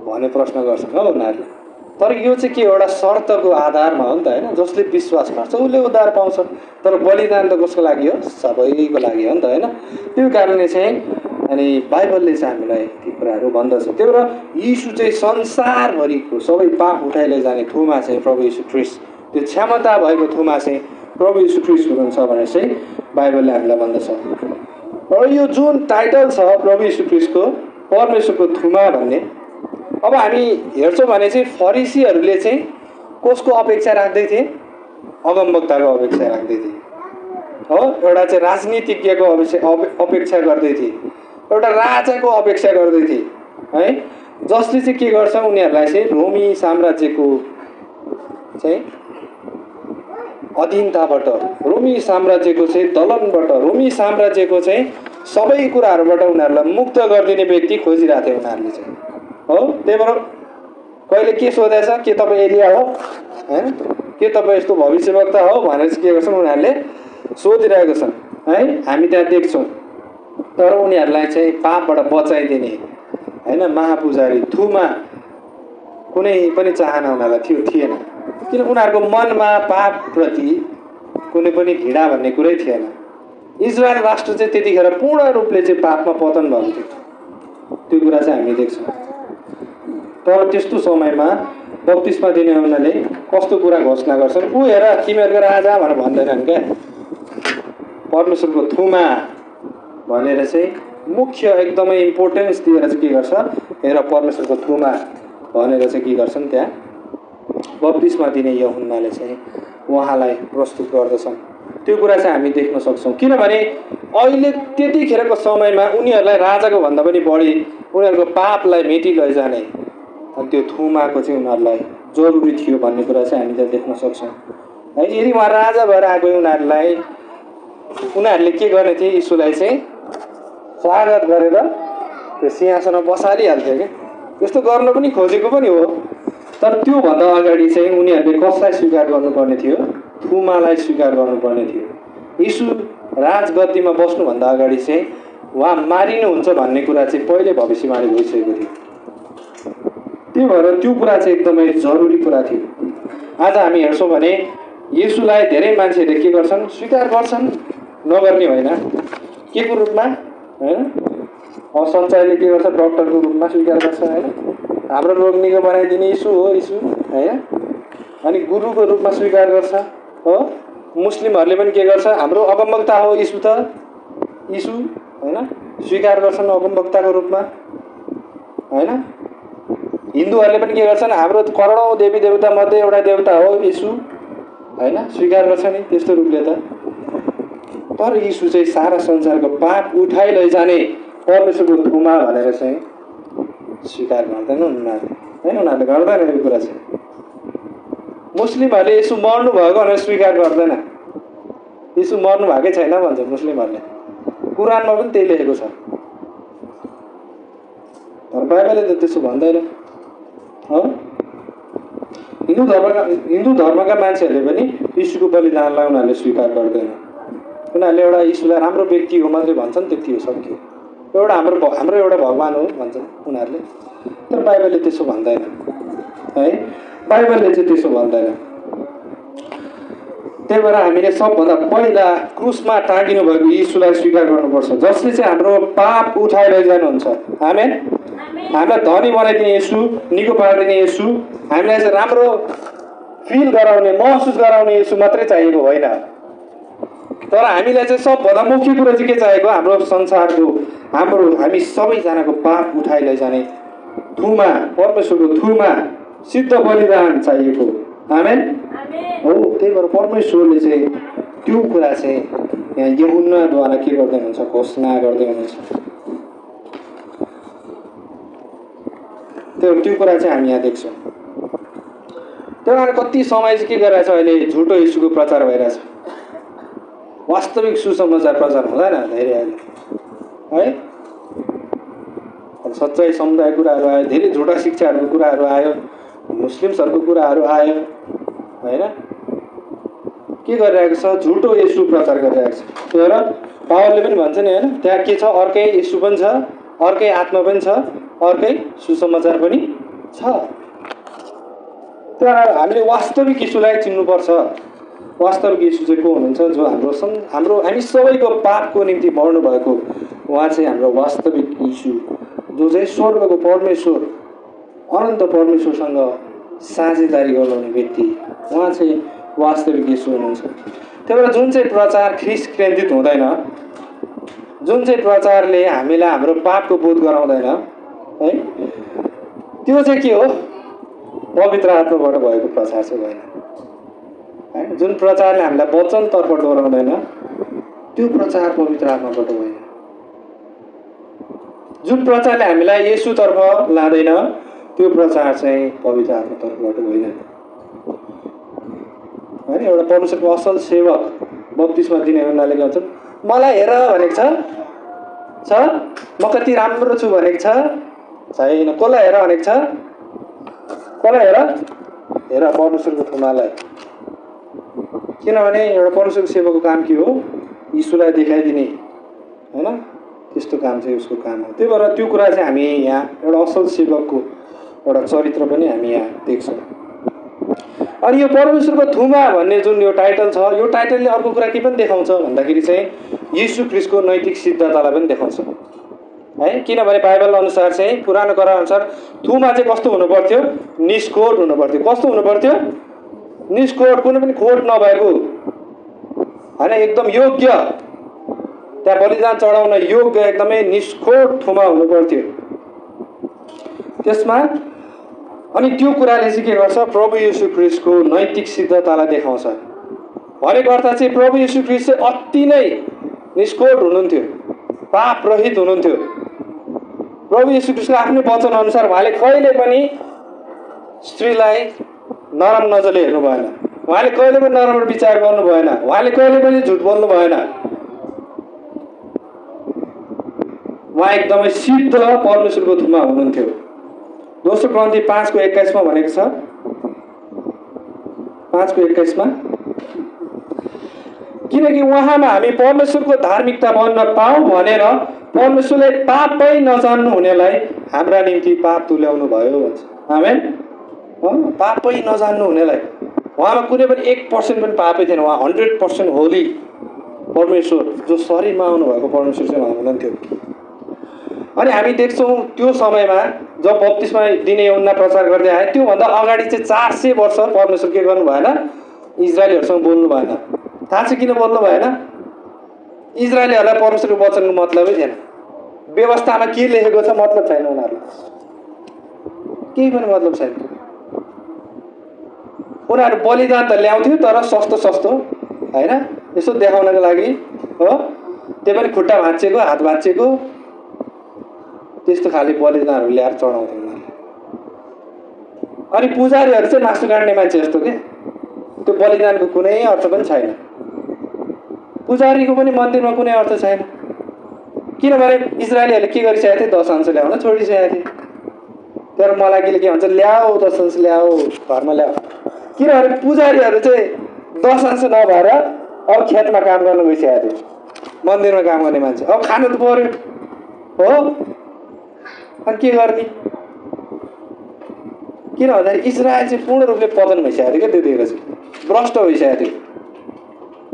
भन्ने प्रश्न गर्छन् हो उनीहरूले। तर यो चाहिँ के एउटा शर्तको आधारमा हो नि त होइन? जसले विश्वास गर्छ उसले उद्धार पाउँछ। तर बलिदान त कसको लागि हो? सबैको लागि हो नि त होइन? त्यो कारणले चाहिँ अनि बाइबलले चाहिँ हामीलाई ती कुराहरू भन्दछ। त्यही भएर यीशु चाहिँ संसारभरिको सबै पाप उठाइ लैजाने थुमा चाहिँ प्रभु यीशु ख्रिस्ट त्यो क्षमता भएको थुमा चाहिँ प्रभु यीशु ख्रिस्ट हुनुहुन्छ भनेर चाहिँ बाइबलले हामीलाई भन्दछ। र यो जुन टाइटल छ प्रभु यीशु ख्रिस्टको परमेश्वरको थुमा भन्ने अब हामी हेर्छौँ भने चाहिँ फरिसीहरूले चाहिँ कसको अपेक्षा राख्दै थिए? अगमवक्ताको अपेक्षा राख्दै थिए। हो एउटा चाहिँ राजनीतिज्ञको अपेक्षा अपे- अपेक्षा गर्दै थिए। एउटा राजाको अपेक्षा गर्दै थिए है? जसले चाहिँ के गर्छ उनीहरूलाई चाहिँ रोमी साम्राज्यको चाहिँ अधीनताबाट रोमी साम्राज्यको चाहिँ दलनबाट रोमी साम्राज्यको चाहिँ सबै कुराहरूबाट उनीहरूलाई मुक्त गरिदिने व्यक्ति खोजिरहेको थियो उनीहरूले चाहिँ। हो? त्यही भएर कहिले के सोधेछ के तपाईँ एरिया हो? होइन के तपाईँ यस्तो भविष्यवक्ता हो? भनेर चाहिँ के गर्छन्? उनीहरूले सोधिरहेको छन् है? हामी त्यहाँ देख्छौँ। तर उनीहरूलाई चाहिँ पापबाट बचाइदिने। होइन महापुजारी थुमा कुनै पनि चाहना उनीहरूलाई थियो थिएन। किन उनीहरूको मनमा पापप्रति कुनै पनि घृणा भन्ने कुरै थिएन। इजरायल राष्ट्र चाहिँ त्यतिखेर पूर्ण रूपले चाहिँ पापमा पतन भएको थियो। त्यो कुरा चाहिँ हामी देख्छौँ। तर त्यस्तो समयमा बत्तिसमा दिने उनीहरूले कस्तो कुरा घोषणा गर्छन् ऊ हेर तिमीहरूको राजा भनेर भन्दैनन् क्या। परमेश्वरको थुमा भनेर चाहिँ मुख्य एकदमै इम्पोर्टेन्स दिएर चाहिँ के गर्छ हेर परमेश्वरको थुमा भनेर चाहिँ के गर्छन् त्यहाँ? बत्तिसमा दिने यो हुन्नाले चाहिँ उहाँलाई प्रस्तुत गर्दछन्। त्यो कुरा चाहिँ हामी देख्न सक्छौँ। किनभने अहिले त्यतिखेरको समयमा उनीहरूलाई राजाको भन्दा पनि बढी उनीहरूको पापलाई मेटी लैजाने त्यो थुमाको चाहिँ उनीहरूलाई जरुरी थियो भन्ने कुरा चाहिँ हामी त्यहाँ देख्न सक्छौँ। है यदि उहाँ राजा भएर आएको उनीहरूलाई उनीहरूले के गर्ने थिए यीशुलाई चाहिँ स्वागत गरेर त्यो सिंहासनमा बसालिहाल्थ्यो क्या। त्यस्तो गर्न पनि खोजेको पनि हो। तर त्योभन्दा अगाडि चाहिँ उनीहरूले कसलाई स्वीकार गर्नुपर्ने थियो? थुमालाई स्वीकार गर्नुपर्ने थियो। यीशु राजगद्दीमा बस्नुभन्दा अगाडि चाहिँ उहाँ मारिनुहुन्छ भन्ने कुरा चाहिँ पहिले भविष्यवाणी भइसकेको थियो। त्यही भएर त्यो कुरा चाहिँ एकदमै जरुरी कुरा थियो। आज हामी हेर्छौँ भने यसुलाई धेरै मान्छेहरूले के गर्छन्? स्वीकार गर्छन्। नगर्ने होइन। के को रूपमा होइन सञ्चारले के गर्छ? डक्टरको रूपमा स्वीकार गर्छ होइन हाम्रो रोग निको बनाइदिने यीशु हो यीशु होइन अनि गुरुको रूपमा स्वीकार गर्छ हो? मुस्लिमहरूले पनि के गर्छ? हाम्रो अगमवक्ता हो यीशु त। यीशु होइन? स्वीकार गर्छन् अगमवक्ताको रूपमा होइन? हिन्दूहरूले पनि के गर्छन्? हाम्रो करोडौँ देवी देवता मध्ये एउटा देवता हो यीशु होइन? स्वीकार गर्छ नि त्यस्तो रूपले त। तर यीशु चाहिँ सारा संसारको पाप उठाइ लैजाने परमेश्वरको थुमा भनेर चाहिँ स्वीकार गर्दैन उनीहरूले। होइन उनीहरूले गर्दैन यो कुरा चाहिँ मुस्लिमहरूले यसो मर्नु भएको भनेर स्वीकार गर्दैन। यसो मर्नु भएकै छैन भन्छ मुस्लिमहरूले। कुरानमा पनि त्यही लेखेको छ। तर बाइबलले त त्यसो भन्दैन। हो? हिन्दू धर्मका हिन्दू धर्मका मान्छेहरूले पनि यीशुको बलिदानलाई उनीहरूले स्वीकार गर्दैन। उनीहरूले एउटा यीशुलाई राम्रो व्यक्ति हो मात्रै भन्छन् त्यति हो सक्यो एउटा हाम्रो हाम्रो एउटा भगवान् हो भन्छन् उनीहरूले। तर बाइबलले त्यसो भन्दैन। है? बाइबलले चाहिँ त्यसो भन्दैन। त्यही भएर हामीले सबभन्दा पहिला क्रुसमा टाँगिनु भएको यीशुलाई स्वीकार गर्नुपर्छ। जसले चाहिँ हाम्रो पाप उठाएर लैजानुहुन्छ आमेन? हामीलाई धनी बनाइदिने यसु निको पारिदिने यसु हामीलाई चाहिँ राम्रो फिल गराउने महसुस गराउने यसु मात्रै चाहिएको होइन। तर हामीलाई चाहिँ सबभन्दा मुख्य कुरो चाहिँ के चाहिएको? हाम्रो संसारको हाम्रो हामी सबैजनाको पाप उठाइ लैजाने थुमा परमेश्वरको थुमा सिद्ध बलिदान चाहिएको आमेन? हो त्यही भएर परमेश्वरले चाहिँ त्यो कुरा चाहिँ यहाँ यहुन्नाद्वारा के गर्दै हुनुहुन्छ? घोषणा गर्दै हुनुहुन्छ। त्यो त्यो कुरा चाहिँ हामी यहाँ देख्छौँ। त्यही भएर कति समय चाहिँ के गरिरहेछ अहिले? झुटो इस्युको प्रचार भइरहेछ। वास्तविक सुसमाचार प्रचार हुँदैन धेरै अहिले। है? सच्चाइ समुदायको कुराहरू आयो धेरै झुटा शिक्षाहरूको कुराहरू आयो मुस्लिम्सहरूको कुराहरू आयो होइन? के गरिरहेको छ? झुटो यसु प्रचार गरिरहेको छ। त्यही भएर पावरले पनि भन्छ नि होइन? त्यहाँ के छ? अर्कै यसु पनि छ अर्कै आत्मा पनि छ अर्कै सुसमाचार पनि छ। त्यहाँ हामीले वास्तविक यीशुलाई चिन्नुपर्छ। वास्तविक यीशु चाहिँ को हुनुहुन्छ जो हाम्रो सं हाम्रो हामी सबैको पापको निम्ति मर्नु भएको उहाँ चाहिँ हाम्रो वास्तविक यीशु जो चाहिँ स्वर्गको परमेश्वर अनन्त परमेश्वरसँग साझेदारी गराउने व्यक्ति उहाँ चाहिँ वास्तविक यीशु हुनुहुन्छ। त्यही भएर जुन चाहिँ प्रचार ख्रिस केन्द्रित हुँदैन जुन चाहिँ प्रचारले हामीलाई हाम्रो पापको बोध गराउँदैन है त्यो चाहिँ के हो? पवित्र आत्माबाट भएको प्रचार चाहिँ होइन है? जुन प्रचारले हामीलाई वचनतर्फ डोराउँदैन त्यो प्रचार पवित्र आत्माबाट होइन जुन प्रचारले हामीलाई यसुतर्फ लाँदैन त्यो प्रचार चाहिँ पवित्र आत्मातर्फबाट होइन होइन एउटा परमेश्वरको असल सेवक बत्तिसमा दिने हुनाले भन्छन् मलाई हेर भनेको छ छ म कति राम्रो छु भनेको छ छैन। कसलाई हेर भनेको छ? कसलाई हेर? हेर परमेश्वरको थुमालाई किनभने एउटा परमेश्वरको सेवाको काम के हो? यीशुलाई देखाइदिने। होइन? त्यस्तो काम चाहिँ उसको काम हो। त्यही भएर त्यो कुरा चाहिँ हामी यहाँ एउटा असल सेवकको एउटा चरित्र पनि हामी यहाँ देख्छौँ। अनि यो परमेश्वरको थुमा भन्ने जुन यो टाइटल छ यो टाइटलले अर्को कुरा के पनि देखाउँछ भन्दाखेरि चाहिँ यीशु क्रिस्टको नैतिक सिद्धतालाई पनि देखाउँछ। है? किनभने बाइबल अनुसार चाहिँ पुरानो कुरा अनुसार थुमा चाहिँ कस्तो हुनु पर्थ्यो निष्कोट हुनु पर्थ्यो कस्तो हुनु पर्थ्यो निष्कोट कुनै पनि खोट नभएको होइन एकदम योग्य। त्यहाँ बलिदान चढाउन योग्य एकदमै निष्कोट थुमा हुनु पर्थ्यो। त्यसमा अनि त्यो कुराले चाहिँ के गर्छ प्रभु यीशु क्रिस्टको नैतिक सिद्धतालाई देखाउँछ। भनेको अर्थ चाहिँ प्रभु यीशु क्रिस्ट चाहिँ अति नै निष्कोट हुनुहुन्थ्यो पाप रहित हुनुहुन्थ्यो। प्रभु यीशु क्रिस्टको आफ्नै वचन अनुसार उहाँले कहिले पनि स्त्रीलाई नरम नजरले हेर्नु भएन। उहाँले कहिले पनि नराम्रो विचार गर्नु भएन। उहाँले कहिले पनि झुट बोल्नु भएन। उहाँ एकदमै सिद्ध परमेश्वरको थुमा हुनुहुन्थ्यो। दोस्रो ग्रन्थी पाँचको एक्काइसमा भनेको छ। पाँचको एक्काइसमा। किनकि उहाँमा हामी परमेश्वरको धार्मिकता बन्न पाऊँ भनेर परमेश्वरले पापै नजान्नु हुनेलाई हाम्रा निम्ति पाप तुल्याउनु भयो भन्छ। पापै नजान्नु हुनेलाई। उहाँमा कुनै पनि एक पर्सेन्ट पनि पापै थिएन। उहाँ हन्ड्रेड पर्सेन्ट होली परमेश्वर जो शरीरमा आउनुभएको परमेश्वर चाहिँ उहाँ हुनुहुन्थ्यो। अनि हामी देख्छौँ त्यो समयमा जब बत्तिसमा दिने उन्ना प्रचार गर्दै आए त्योभन्दा अगाडि चाहिँ चार सय वर्ष परमेश्वर के गर्नु भएन? इजरायलीहरूसँग बोल्नु भएन। थाहा छ किन बोल्नु भएन? इजरायलीहरूलाई परमेश्वरको वचनको मतलबै थिएन। व्यवस्थामा के लेखेको छ मतलब छैन उनीहरूलाई। केही पनि मतलब छैन। उनीहरू बलिदान त ल्याउँथ्यो तर सस्तो सस्तो होइन? यसो देखाउनको लागि हो? त्यो पनि खुट्टा भाँचिएको हात भाँचिएको। त्यस्तो खाले बलिदानहरू ल्याएर चढाउँथ्यो उनीहरूले। अनि पुजारीहरू चाहिँ मासु काट्ने मान्छे जस्तो के? त्यो बलिदानको कुनै अर्थ पनि छैन। पुजारीको पनि मन्दिरमा कुनै अर्थ छैन। किनभने इजरायलीहरूले के गरिसकेको थियो दशांश ल्याउन छोडिसकेको थियो तर मलाई के भन्छ? ल्याऊ दशांश ल्याऊ घरमा ल्याऊ। किनभने पुजारीहरू चाहिँ दशांश नभएर अब खेतमा काम गर्न गइसकेको थियो मन्दिरमा काम गर्ने मान्छे। अब खानु त पऱ्यो हो? अनि के गर्ने? किन भन्दाखेरि इजरायल चाहिँ पूर्ण रूपले पतन भइसकेको थियो क्या त्यतिखेर चाहिँ। भ्रष्ट भइसकेको थियो।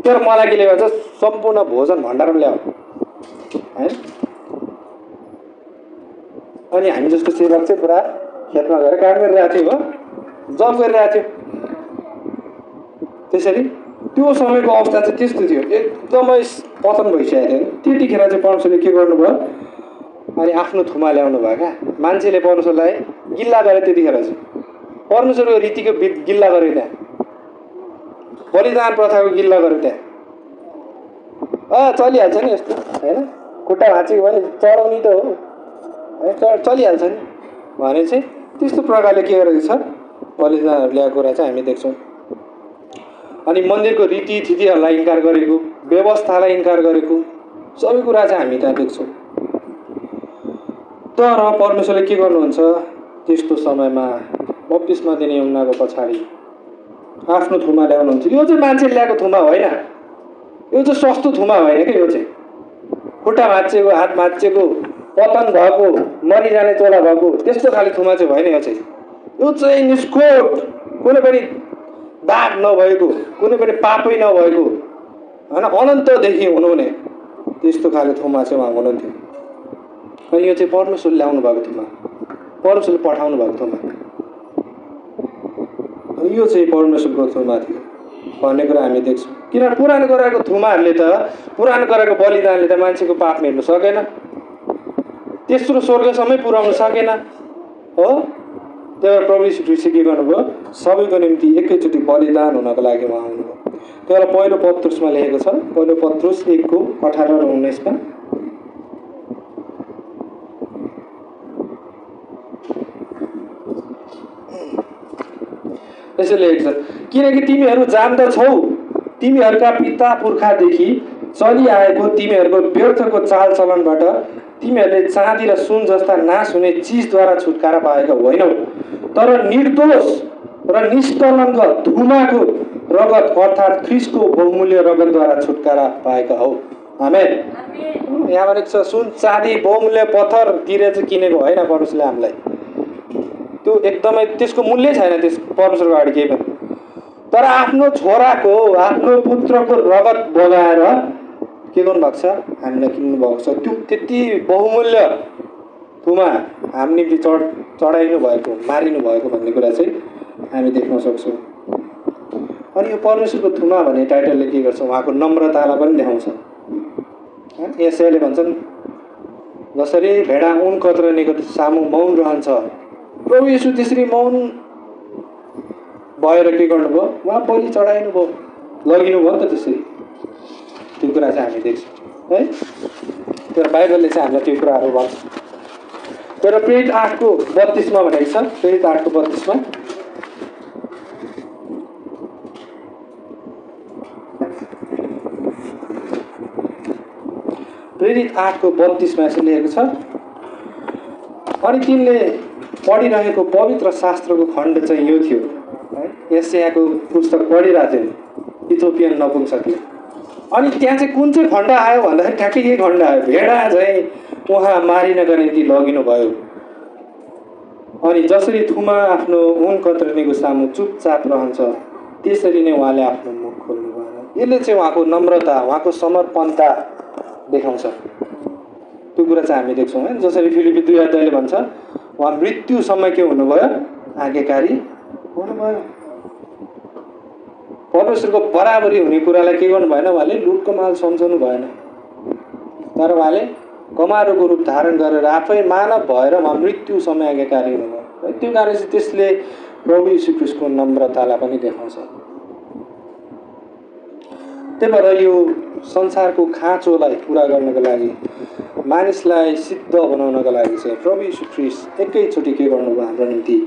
तर मलाई के भन्छ सम्पूर्ण भोजन भण्डारमा ल्याऊ। है अनि हामी जस्तो सेवक चाहिँ पुरा खेतमा गएर काम गरिरहेको थियो हो। जब गरिरहेको थियो। त्यसरी त्यो समयको अवस्था चाहिँ त्यस्तो थियो एकदमै पतन भइसकेको थियो। त्यतिखेर चाहिँ परमेश्वरले के गर्नुभयो? अनि आफ्नो थुमा ल्याउनु भयो क्या। मान्छेले परमेश्वरलाई गिल्ला गरे त्यतिखेर चाहिँ। परमेश्वरको रीतिको गिल्ला गर्यो त्यहाँ। बलिदान प्रथाको गिल्ला गर्यो त्यहाँ। अँ चलिहाल्छ नि यस्तो होइन? खुट्टा भाँचेको भने चढाउने त हो। है चलिहाल्छ नि। भने चाहिँ त्यस्तो प्रकारले के गरेको छ? बलिदानहरू ल्याएको कुरा चाहिँ हामी देख्छौँ। अनि मन्दिरको रीतिथितिहरूलाई इन्कार गरेको व्यवस्थालाई इन्कार गरेको सबै कुरा चाहिँ हामी त्यहाँ देख्छौँ। तर परमेश्वरले के गर्नुहुन्छ? त्यस्तो समयमा बत्तिसमा दिने उनीहरूको पछाडि आफ्नो थुमा ल्याउनुहुन्छ। यो चाहिँ मान्छेले ल्याएको थुमा होइन। यो चाहिँ सस्तो थुमा होइन क्या यो चाहिँ? खुट्टा भाँचिएको हात भाँचिएको पतन भएको मरिजाने चोला भएको त्यस्तो खाले थुमा चाहिँ होइन यो चाहिँ। यो चाहिँ निष्कोट कुनै पनि दाग नभएको कुनै पनि पापै नभएको होइन? अनन्तदेखि हुनुहुने। त्यस्तो खाले थुमा चाहिँ उहाँ हुनुहुन्थ्यो। अनि यो चाहिँ परमेश्वरले ल्याउनु भएको थुमा परमेश्वरले पठाउनु भएको थुमा यो चाहिँ परमेश्वरको थुमा थियो। भन्ने कुरा हामी देख्छौँ। किनभने पुरानो गराएको थुमाहरूले त पुरानो गराएको बलिदानले त मान्छेको पाप मेट्नु सकेन। तेस्रो स्वर्गसम्मै पुर्याउनु सकेन। हो? त्यही भएर प्रभु ख्रिस्ट के गर्नुभयो? सबैको निम्ति एकैचोटि बलिदान हुनको लागि उहाँ आउनुभयो। त्यही भएर पहिलो पत्रुसमा लेखेको छ पहिलो पत्रुस एकको अठार र उन्नाइसमा। यसो लेखेको छ किनकि तिमीहरू जान्दछौ तिमीहरूका पिता पुर्खादेखि चलिआएको तिमीहरूको व्यर्थको चालचलनबाट तिमीहरूले चाँदी र सुन जस्ता नाश हुने चिजद्वारा छुटकारा पाएका होइनौ। तर निर्दोष र निष्कलङ्क धुमाको रगत अर्थात् ख्रिसको बहुमूल्य रगतद्वारा छुटकारा पाएका हौ। आमेन। यहाँ भनेको छ सुन चाँदी बहुमूल्य पत्थर तिरेर चाहिँ किनेको होइन परमेश्वरले हामीलाई। त्यो एकदमै त्यसको मूल्य छैन त्यस परमेश्वरको अगाडि केही पनि। तर आफ्नो छोराको आफ्नो पुत्रको रगत बगाएर के गर्नुभएको छ? हामीलाई किन्नु भएको छ। त्यो त्यति बहुमूल्य थुमा हामी निम्ति चढ चढाइनु भएको मारिनु भएको भन्ने कुरा चाहिँ हामी देख्न सक्छौँ। अनि यो परमेश्वरको थुमा भन्ने टाइटलले के गर्छ? उहाँको नम्रतालाई पनि देखाउँछ। यसैले भन्छन् जसरी भेडा उन कत्रनीको सामु मौन रहन्छ। प्रभु यीशु त्यसरी मौन भएर के गर्नुभयो? उहाँ बलि चढाइनु भयो लगिनु भयो नि त त्यसरी। त्यो कुरा चाहिँ हामी देख्छौँ है? तर बाइबलले चाहिँ हामीलाई त्यो कुराहरू भन्छ। तर प्रेरित आठको बत्तिसमा भनेको छ प्रेरित आठको बत्तिसमा। प्रेरित आठको बत्तिसमा यसो लेखेको छ अनि तिनले पढिरहेको पवित्र शास्त्रको खण्ड चाहिँ यो थियो है? एसियाको पुस्तक पढिरहेको थियो इथोपियन नपुंसकले अनि त्यहाँ चाहिँ कुन चाहिँ खण्ड आयो भन्दाखेरि ठ्याक्कै यही खण्ड आयो। भेडा चाहिँ उहाँ मारिनका निम्ति लगिनु भयो। अनि जसरी थुमा आफ्नो उन कत्रिनेको सामु चुपचाप रहन्छ त्यसरी नै उहाँले आफ्नो मुख खोल्नु भएन यसले चाहिँ उहाँको नम्रता उहाँको समर्पणता देखाउँछ। त्यो कुरा चाहिँ हामी देख्छौँ है। जसरी फिलिपी दुई अध्यायले भन्छ उहाँ मृत्युसम्म के हुनुभयो? आज्ञाकारी हुनुभयो। परमेश्वरको बराबरी हुने कुरालाई के गर्नु भएन? उहाँले लुटको माल सम्झाउनु भएन। तर उहाँले कमारोको रूप धारण गरेर आफै मानव भएर उहाँ मृत्यु समय आज्ञाकारी हुनुभयो त्यो कारण चाहिँ त्यसले प्रभु ख्रिस्टको नम्रतालाई पनि देखाउँछ। त्यही भएर यो संसारको खाँचोलाई पुरा गर्नको लागि मानिसलाई सिद्ध बनाउनको लागि चाहिँ प्रभु ख्रिस्ट एकैचोटि के गर्नुभयो? हाम्रो निम्ति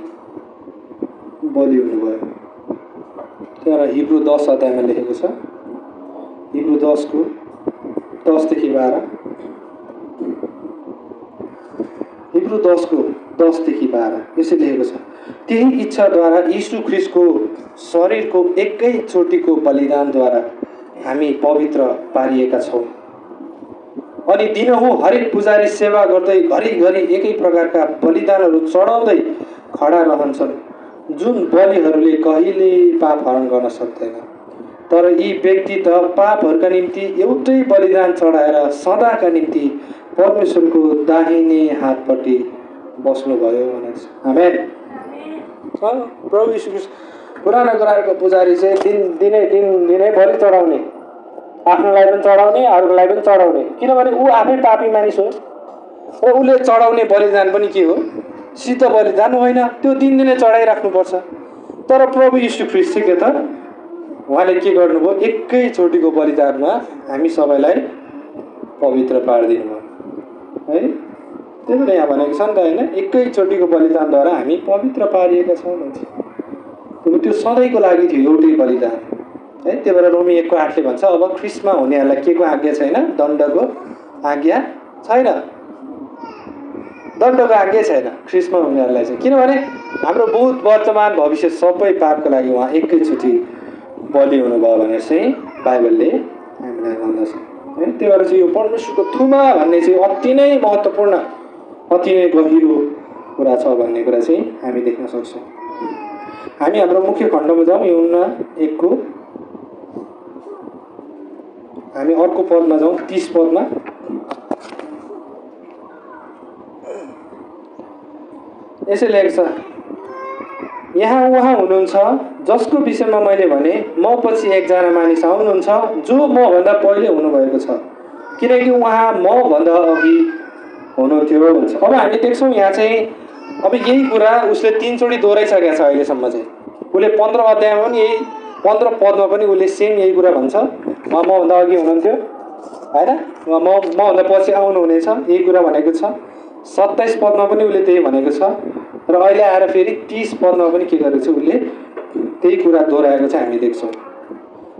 बलि हुनुभयो। त्यही भएर हिब्रू दस अध्यायमा लेखेको छ। हिब्रू दसको दसदेखि बाह्र। हिब्रू दसको दसदेखि बाह्र। यसै लेखेको छ। त्यही इच्छाद्वारा यीशु ख्रिस्टको शरीरको एकैचोटिको बलिदानद्वारा हामी पवित्र पारिएका छौँ। अनि दिनहुँ हरेक पुजारी सेवा गर्दै घरिघरि एकै प्रकारका बलिदानहरू चढाउँदै खडा रहन्छन्। जुन बलिहरूले कहिले पाप हरण गर्न सक्दैन। तर यी व्यक्ति त पापहरूका निम्ति एउटै बलिदान चढाएर सदाका निम्ति परमेश्वरको दाहिने हातपट्टि बस्नुभयो छ। आमेन। प्रभु यीशु पुरानो गराएको पुजारी चाहिँ दिन दिनै दिन दिनै बलि चढाउने। आफ्नोलाई पनि चढाउने अरूलाई पनि चढाउने। किनभने ऊ आफै पापी मानिस हो। र उसले चढाउने बलिदान पनि के हो? सिद्ध बलिदान होइन त्यो दिनदिनै चढाइराख्नुपर्छ। तर प्रभु यीशु ख्रिस्ट चाहिँ के त? उहाँले के गर्नुभयो? एकैचोटिको बलिदानमा हामी सबैलाई पवित्र पारिदिनु भयो है? त्यही भएर यहाँ भनेको छ नि त होइन एकैचोटिको बलिदानद्वारा हामी पवित्र पारिएका छौँ भन्छ त्यो सधैँको लागि थियो एउटै बलिदान। है? त्यही भएर रोमी एकको आठले भन्छ अब ख्रिस्टमा हुनेहरूलाई के को आज्ञा छैन? दण्डको आज्ञा छैन। आज्ञा छैन ख्रिस्टमा हुनेहरूलाई चाहिँ। किनभने हाम्रो भूत वर्तमान भविष्य सबै पापको लागि उहाँ एकैचोटि बलि हुनुभयो भनेर चाहिँ बाइबलले हामीलाई भन्दछ। है त्यही भएर चाहिँ यो परमेश्वरको थुमा भन्ने चाहिँ अति नै महत्त्वपूर्ण अति नै गहिरो कुरा छ भन्ने कुरा चाहिँ हामी देख्न सक्छौँ। हामी हाम्रो मुख्य खण्डमा जाउँ यौना एकको। हामी अर्को पदमा जाउँ तिस पदमा। यसै लेख्छ यहाँ उहाँ हुनुहुन्छ जसको विषयमा मैले भने म पछि एकजना मानिस आउनुहुन्छ जो मभन्दा पहिले हुनुभएको छ। किनकि उहाँ मभन्दा अघि हुनुहुन्थ्यो भन्छ अब हामी देख्छौँ यहाँ चाहिँ अब यही कुरा उसले तिनचोटि दोहोऱ्याइसकेको छ अहिलेसम्म चाहिँ। उसले पन्ध्र अध्यायमा पनि यही पन्ध्र पदमा पनि उसले सेम यही कुरा भन्छ। मभन्दा अघि हुनुहुन्थ्यो होइन? म मभन्दा पछि आउनुहुनेछ यही कुरा भनेको छ। सत्ताइस पदमा पनि उसले त्यही भनेको छ। र अहिले आएर फेरि तिस पदमा पनि के गरेको छ उसले? त्यही कुरा दोहोऱ्याएको चाहिँ हामी देख्छौँ।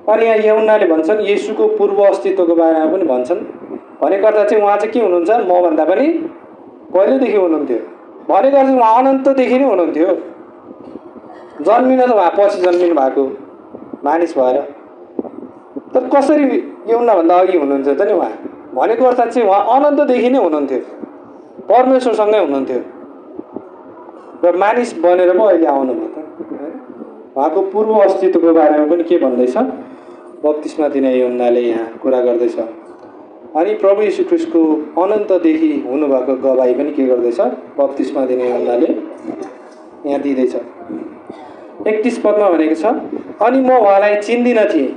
अनि यहाँ यमुनाले भन्छन् यसुको पूर्व अस्तित्वको बारेमा पनि भन्छन्। भनेको अर्थ चाहिँ उहाँ चाहिँ के हुनुहुन्छ? मभन्दा पनि पहिल्यैदेखि हुनुहुन्थ्यो। भनेको अर्थ उहाँ अनन्तदेखि नै हुनुहुन्थ्यो। जन्मिन त उहाँ पछि जन्मिनु भएको मानिस भएर। तर कसरी यमुनाभन्दा अघि हुनुहुन्छ त नि उहाँ? भनेको अर्थात् चाहिँ उहाँ अनन्तदेखि नै हुनुहुन्थ्यो। परमेश्वरसँगै हुनुहुन्थ्यो। र मानिस बनेर पो अहिले आउनुभयो त उहाँको पूर्व अस्तित्वको बारेमा पनि के भन्दैछ? बत्तिसमा दिने यमुनाले यहाँ कुरा गर्दैछ। अनि प्रभु यीशु ख्रिस्टको अनन्तदेखि हुनुभएको गवाई पनि के गर्दैछ? बत्तिसमा दिने यमुनाले यहाँ दिँदैछ। एकतिस पदमा भनेको छ अनि म उहाँलाई चिन्दिनँ थिएँ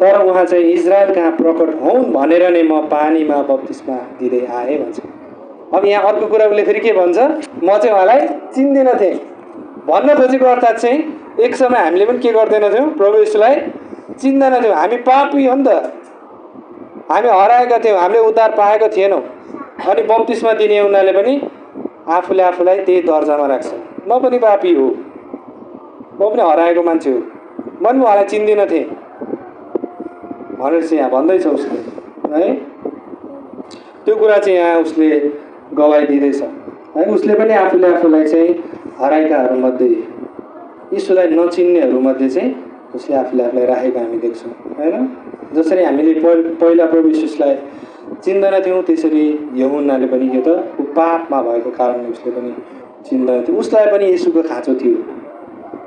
तर उहाँ चाहिँ इजरायल कहाँ प्रकट हुन् भनेर नै म पानीमा बत्तिसमा दिँदै आएँ भन्छ। अब यहाँ अर्को कुरा उसले फेरि के भन्छ? म चाहिँ उहाँलाई चिन्दिनँ थिएँ। भन्न खोजेको अर्थात् चाहिँ एक समय हामीले पनि के गर्दैनथ्यौँ? प्रभु यीशुलाई चिन्दैनथ्यौँ। हामी पापी हो नि त। हामी हराएका थियौँ। हामीले उद्धार पाएको थिएनौँ। अनि बत्तिसमा दिने उनीहरूले पनि आफूले आफूलाई त्यही दर्जामा राख्छ। म पनि पापी हो। म पनि हराएको मान्छे हो। म पनि उहाँलाई चिन्दिनँ थिएँ। भनेर चाहिँ यहाँ भन्दैछ उसले। है? त्यो कुरा चाहिँ यहाँ उसले गवाई दिँदैछ है उसले पनि आफूले आफूलाई चाहिँ हराएकाहरूमध्ये यीशुलाई नचिन्नेहरूमध्ये चाहिँ उसले आफूले आफूलाई राखेको हामी देख्छौँ होइन? जसरी हामीले पहिल प्रभु यीशुलाई चिन्दैन थियौँ त्यसरी यहुनाले पनि के त पापमा भएको कारणले उसले पनि चिन्दैन थियो। उसलाई पनि यीशुको खाँचो थियो।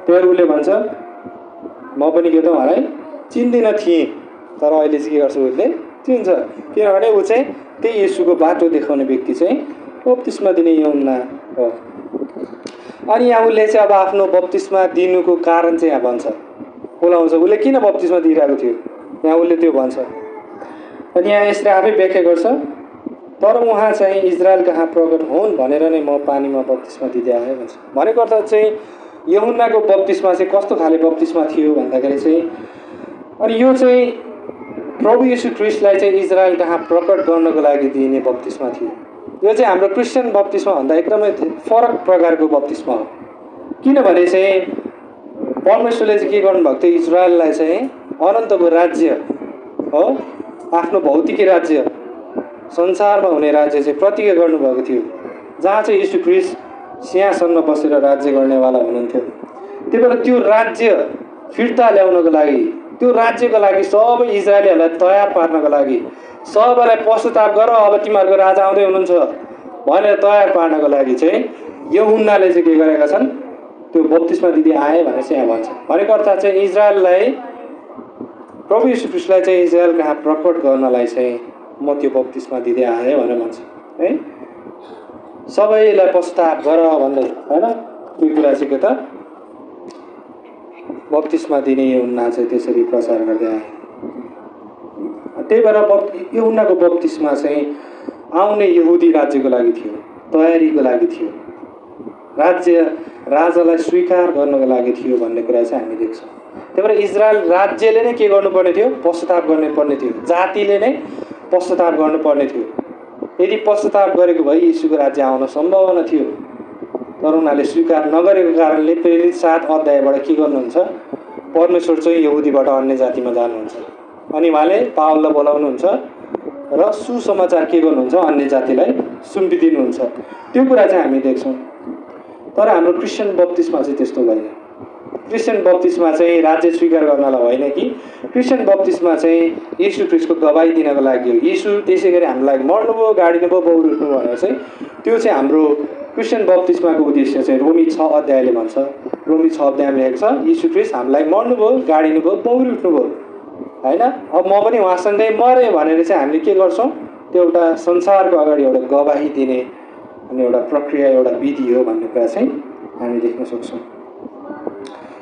त्यही उसले भन्छ म पनि के त उहाँलाई चिन्दिनँ थिएँ। तर अहिले चाहिँ के गर्छ उसले? चिन्छ किनभने ऊ चाहिँ त्यही यीशुको बाटो देखाउने व्यक्ति चाहिँ बत्तिसमा दिने यौना हो। अनि यहाँ उसले चाहिँ अब आफ्नो बत्तिसमा दिनुको कारण चाहिँ यहाँ भन्छ। बोलाउँछ उसले किन बत्तिसमा दिइरहेको थियो? यहाँ उसले त्यो भन्छ। अनि यहाँ यसले आफै व्याख्या गर्छ तर उहाँ चाहिँ इजरायल कहाँ प्रकट हुन् भनेर नै म पानीमा बत्तिसमा दिँदै आएँ भन्छ। भनेको अर्थ चाहिँ यहुन्नाको बत्तिसमा चाहिँ कस्तो खाले बत्तिसमा थियो भन्दाखेरि चाहिँ अनि यो चाहिँ प्रभु यीशु क्रिस्टलाई चाहिँ इजरायल कहाँ प्रकट गर्नको लागि दिइने बत्तिसमा थियो। यो चाहिँ हाम्रो क्रिस्चियन बत्तिसमा भन्दा एकदमै फरक प्रकारको बत्तिसमा हो। किनभने चाहिँ परमेश्वरले चाहिँ के गर्नुभएको थियो? इजरायललाई चाहिँ अनन्तको राज्य हो आफ्नो भौतिकी राज्य संसारमा हुने राज्य चाहिँ प्रतिज्ञा गर्नुभएको थियो। जहाँ चाहिँ यीशु क्रिस्ट सिंहासनमा बसेर राज्य गर्नेवाला हुनुहुन्थ्यो। त्यही भएर त्यो राज्य फिर्ता ल्याउनको लागि त्यो राज्यको लागि सबै इजरायलीहरूलाई तयार पार्नको लागि। सबैलाई पश्चाताप गर अब तिमीहरूको राजा आउँदै हुनुहुन्छ भनेर तयार पार्नको लागि चाहिँ यो हुन्नाले चाहिँ के गरेका छन्? त्यो बत्तिसमा दिदी आए भनेर चाहिँ यहाँ भन्छ। भनेको अर्थात् चाहिँ इजरायललाई प्रभु यीशु ख्रिस्टलाई चाहिँ इजरायल कहाँ प्रकट गर्नलाई चाहिँ म त्यो बत्तिसमा दिँदै आएँ भनेर भन्छ। है? सबैलाई पश्चाताप गर भन्दै होइन? त्यो कुरा चाहिँ के त? बत्तिसमा दिने यो उन्ना चाहिँ त्यसरी प्रचार गर्दै आए। त्यही भएर बत् यो उन्नाको बत्तिसमा चाहिँ आउने यहुदी राज्यको लागि थियो तयारीको लागि थियो। राज्य राजालाई स्वीकार गर्नको लागि थियो भन्ने कुरा चाहिँ हामी देख्छौँ। त्यही भएर इजरायल राज्यले नै के गर्नुपर्ने थियो? पश्चाताप गर्नुपर्ने थियो। जातिले नै पश्चाताप गर्नुपर्ने थियो। यदि पश्चाताप गरेको भए यीशुको राज्य आउन सम्भावना थियो। तर उनीहरूले स्वीकार नगरेको कारणले प्रेरित सात अध्यायबाट के गर्नुहुन्छ? परमेश्वर चाहिँ यहुदीबाट अन्य जातिमा जानुहुन्छ। अनि उहाँले पावललाई बोलाउनुहुन्छ र सुसमाचार के गर्नुहुन्छ? अन्य जातिलाई सुम्पिदिनुहुन्छ। त्यो कुरा चाहिँ हामी देख्छौँ। तर हाम्रो क्रिस्चियन बत्तिसमा चाहिँ त्यस्तो भएन। क्रिस्चियन बत्तिसमा चाहिँ राज्य स्वीकार गर्नलाई होइन कि। क्रिस्चियन बत्तिसमा चाहिँ यीशु क्रिस्टको गवाई दिनको लागि हो। यीशु त्यसै गरी हाम्रो लागि मर्नुभयो गाडिनुभयो बौर उठ्नु भनेर चाहिँ त्यो चाहिँ हाम्रो क्रिस्चियन बत्तिसमाको उद्देश्य चाहिँ रोमी छ अध्यायले भन्छ। रोमी छ अध्यायमा लेखेको छ यीशु क्रिस्ट हामीलाई मर्नुभयो गाडिनुभयो बौरी उठ्नुभयो। होइन? अब म पनि उहाँसँगै मरेँ भनेर चाहिँ हामीले के गर्छौँ? त्यो एउटा संसारको अगाडि एउटा गवाही दिने अनि एउटा प्रक्रिया एउटा विधि हो भन्ने कुरा चाहिँ हामी देख्न सक्छौँ।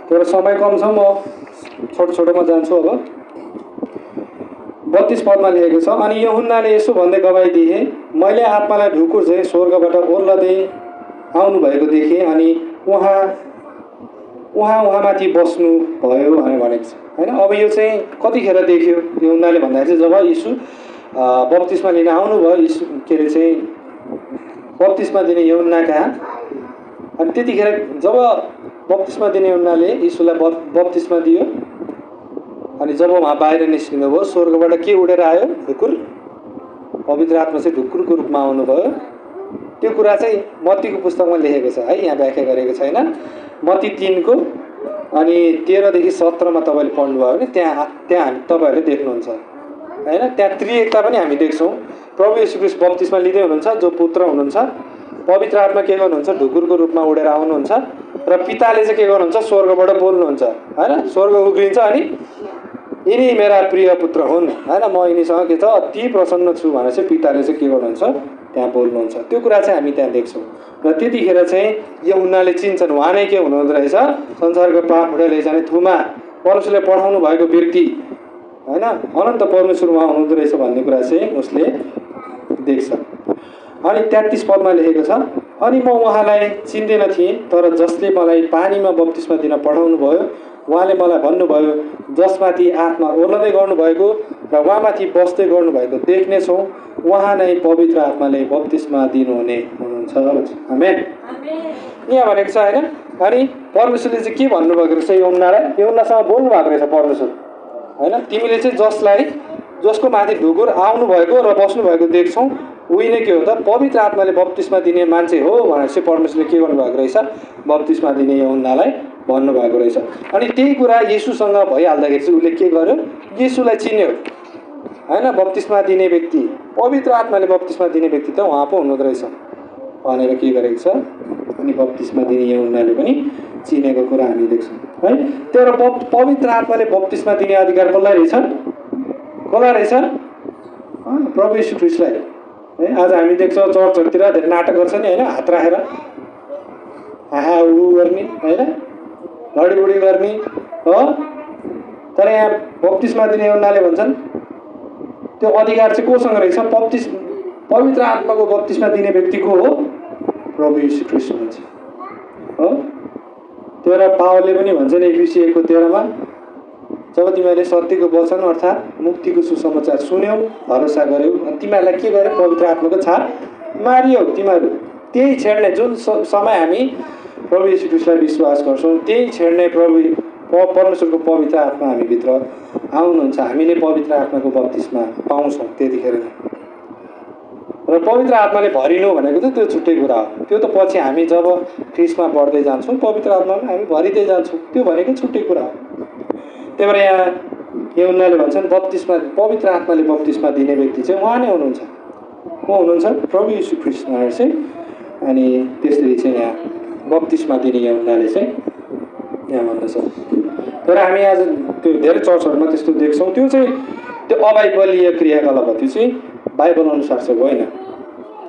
त्यो समय कम छ म छोटो छोटोमा जान्छु अब। बत्तिस पदमा लेखेको छ अनि यो हुन्नाले यसो भन्दै गवाई दिए मैले आत्मालाई ढुकुर चाहिँ स्वर्गबाट ओर्लदै आउनुभएको देखेँ अनि उहाँ उहाँ उहाँमाथि बस्नु भयो भनेर भनेको छ। होइन अब यो चाहिँ कतिखेर देख्यो? यो हुन्नाले भन्दाखेरि चाहिँ जब यीशु बत्तिसमा लिन आउनुभयो यीशु के अरे चाहिँ बत्तिसमा दिने यौन्ना कहाँ? अनि त्यतिखेर जब बत्तिसमा दिने यौन्नाले यीशुलाई बत् बत्तिसमा दियो अनि जब उहाँ बाहिर निस्किनु भयो स्वर्गबाट के उडेर आयो? ढुकुर पवित्र आत्मा चाहिँ ढुकुरको रूपमा आउनुभयो। त्यो कुरा चाहिँ मत्तीको पुस्तकमा लेखेको छ है यहाँ व्याख्या गरेको छैन। मत्ती तिनको अनि तेह्रदेखि सत्रमा तपाईँले पढ्नुभयो भने त्यहाँ त्यहाँ हामी तपाईँहरूले देख्नुहुन्छ होइन? त्यहाँ त्रिएकता पनि हामी देख्छौँ। प्रभु यीशु क्रिस्ट बत्तिसमा लिँदै हुनुहुन्छ जो पुत्र हुनुहुन्छ। पवित्र आत्मा के गर्नुहुन्छ? ढुकुरको रूपमा उडेर आउनुहुन्छ। र पिताले चाहिँ के गर्नुहुन्छ? स्वर्गबाट बोल्नुहुन्छ होइन? स्वर्ग उक्लिन्छ अनि यिनी मेरा प्रिय पुत्र हुन् होइन? म यिनीसँग के छ? अति प्रसन्न छु भनेर चाहिँ पिताले चाहिँ के गर्नुहुन्छ? त्यहाँ बोल्नुहुन्छ। त्यो कुरा चाहिँ हामी त्यहाँ देख्छौँ। र त्यतिखेर चाहिँ यो उनीहरूले चिन्छन् उहाँ नै के हुनुहुँदो रहेछ? संसारको पाप उठाइ लैजाने थुमा परमेश्वरले पठाउनु भएको व्यक्ति होइन? अनन्त परमेश्वर उहाँ हुनुहुँदो रहेछ भन्ने कुरा चाहिँ उसले देख्छ। अनि तेत्तिस पदमा लेखेको छ अनि म उहाँलाई चिन्दैन थिएँ तर जसले मलाई पानीमा बत्तिसमा दिन पठाउनु भयो उहाँले मलाई भन्नुभयो जसमाथि आत्मा ओर्लदै गर्नुभएको र उहाँमाथि बस्दै गर्नुभएको देख्नेछौँ उहाँ नै पवित्र आत्माले बत्तिसमा दिनुहुने हुनुहुन्छ। हामी यहाँ भनेको छ होइन? अनि परमेश्वरले चाहिँ के भन्नुभएको रहेछ यौनालाई यौनासँग बोल्नु भएको रहेछ परमेश्वर। होइन? तिमीले चाहिँ जसलाई जसको माथि ढुकुर आउनुभएको र बस्नुभएको देख्छौँ उही नै के हो त पवित्र आत्माले बत्तिसमा दिने मान्छे हो भनेर चाहिँ परमेश्वरले के गर्नुभएको रहेछ? बत्तिसमा दिने यौनालाई भन्नुभएको रहेछ। अनि त्यही कुरा यीशुसँग भइहाल्दाखेरि चाहिँ उसले के गर्यो? यीशुलाई चिन्यो। होइन बत्तिसमा दिने व्यक्ति पवित्र आत्माले बत्तिसमा दिने व्यक्ति त उहाँ पो हुनुहुँदो रहेछ। भनेर के गरेको छ? अनि बत्तिसमा दिने यौनाले पनि चिनेको कुरा हामी देख्छौँ। है तर पवित्र आत्माले बत्तिसमा दिने अधिकार कसलाई रहेछ कसलाई रहेछ प्रभु यीशु ख्रिस्टलाई। है आज हामी देख्छौँ चर्चहरूतिर धेरै नाटक गर्छ नि होइन? हात राखेर। हाहा उ गर्ने होइन? लडीबुडी गर्ने हो? तर यहाँ बत्तिसमा दिने उनीहरूले भन्छन् त्यो अधिकार चाहिँ कोसँग रहेछ? बत्तिस पवित्र आत्माको बत्तिसमा दिने व्यक्तिको हो? प्रभु यीशु ख्रिस्ट भन्छ हो? तेह्र पावरले पनि भन्छ नि एपिसिएको तेह्रमा। जब तिमीहरूले सत्यको वचन अर्थात् मुक्तिको सुसमाचार सुन्यौ भरोसा गऱ्यौ अनि तिमीहरूलाई के गर्यो? पवित्र आत्माको छाप मारियो तिमीहरू। त्यही छेड्ने जुन समय हामी प्रभु ख्रिस्टलाई विश्वास गर्छौँ त्यही छेड्ने प्रभु परमेश्वरको पवित्र आत्मा हामीभित्र आउनुहुन्छ। हामीले पवित्र आत्माको बत्तिसमा पाउँछौँ त्यतिखेर। नै र पवित्र आत्माले भरिनु भनेको चाहिँ त्यो छुट्टै कुरा हो। त्यो त पछि हामी जब ख्रिस्टमा बढ्दै जान्छौँ पवित्र आत्मामा हामी भरिँदै जान्छौँ। त्यो भनेको छुट्टै कुरा हो। त्यही भएर यहाँ यो उनीहरूले भन्छन् बत्तिसमा पवित्र आत्माले बत्तिसमा दिने व्यक्ति चाहिँ उहाँ नै हुनुहुन्छ। को हुनुहुन्छ प्रभु यीशु भनेर चाहिँ अनि त्यसरी चाहिँ यहाँ बत्तिसमा दिने यहाँ उनीहरूले चाहिँ यहाँ भन्दछ। तर हामी आज त्यो धेरै चर्चहरूमा त्यस्तो देख्छौँ त्यो चाहिँ त्यो अबाइबलीय क्रियाकलाप त्यो चाहिँ बाइबल अनुसार चाहिँ होइन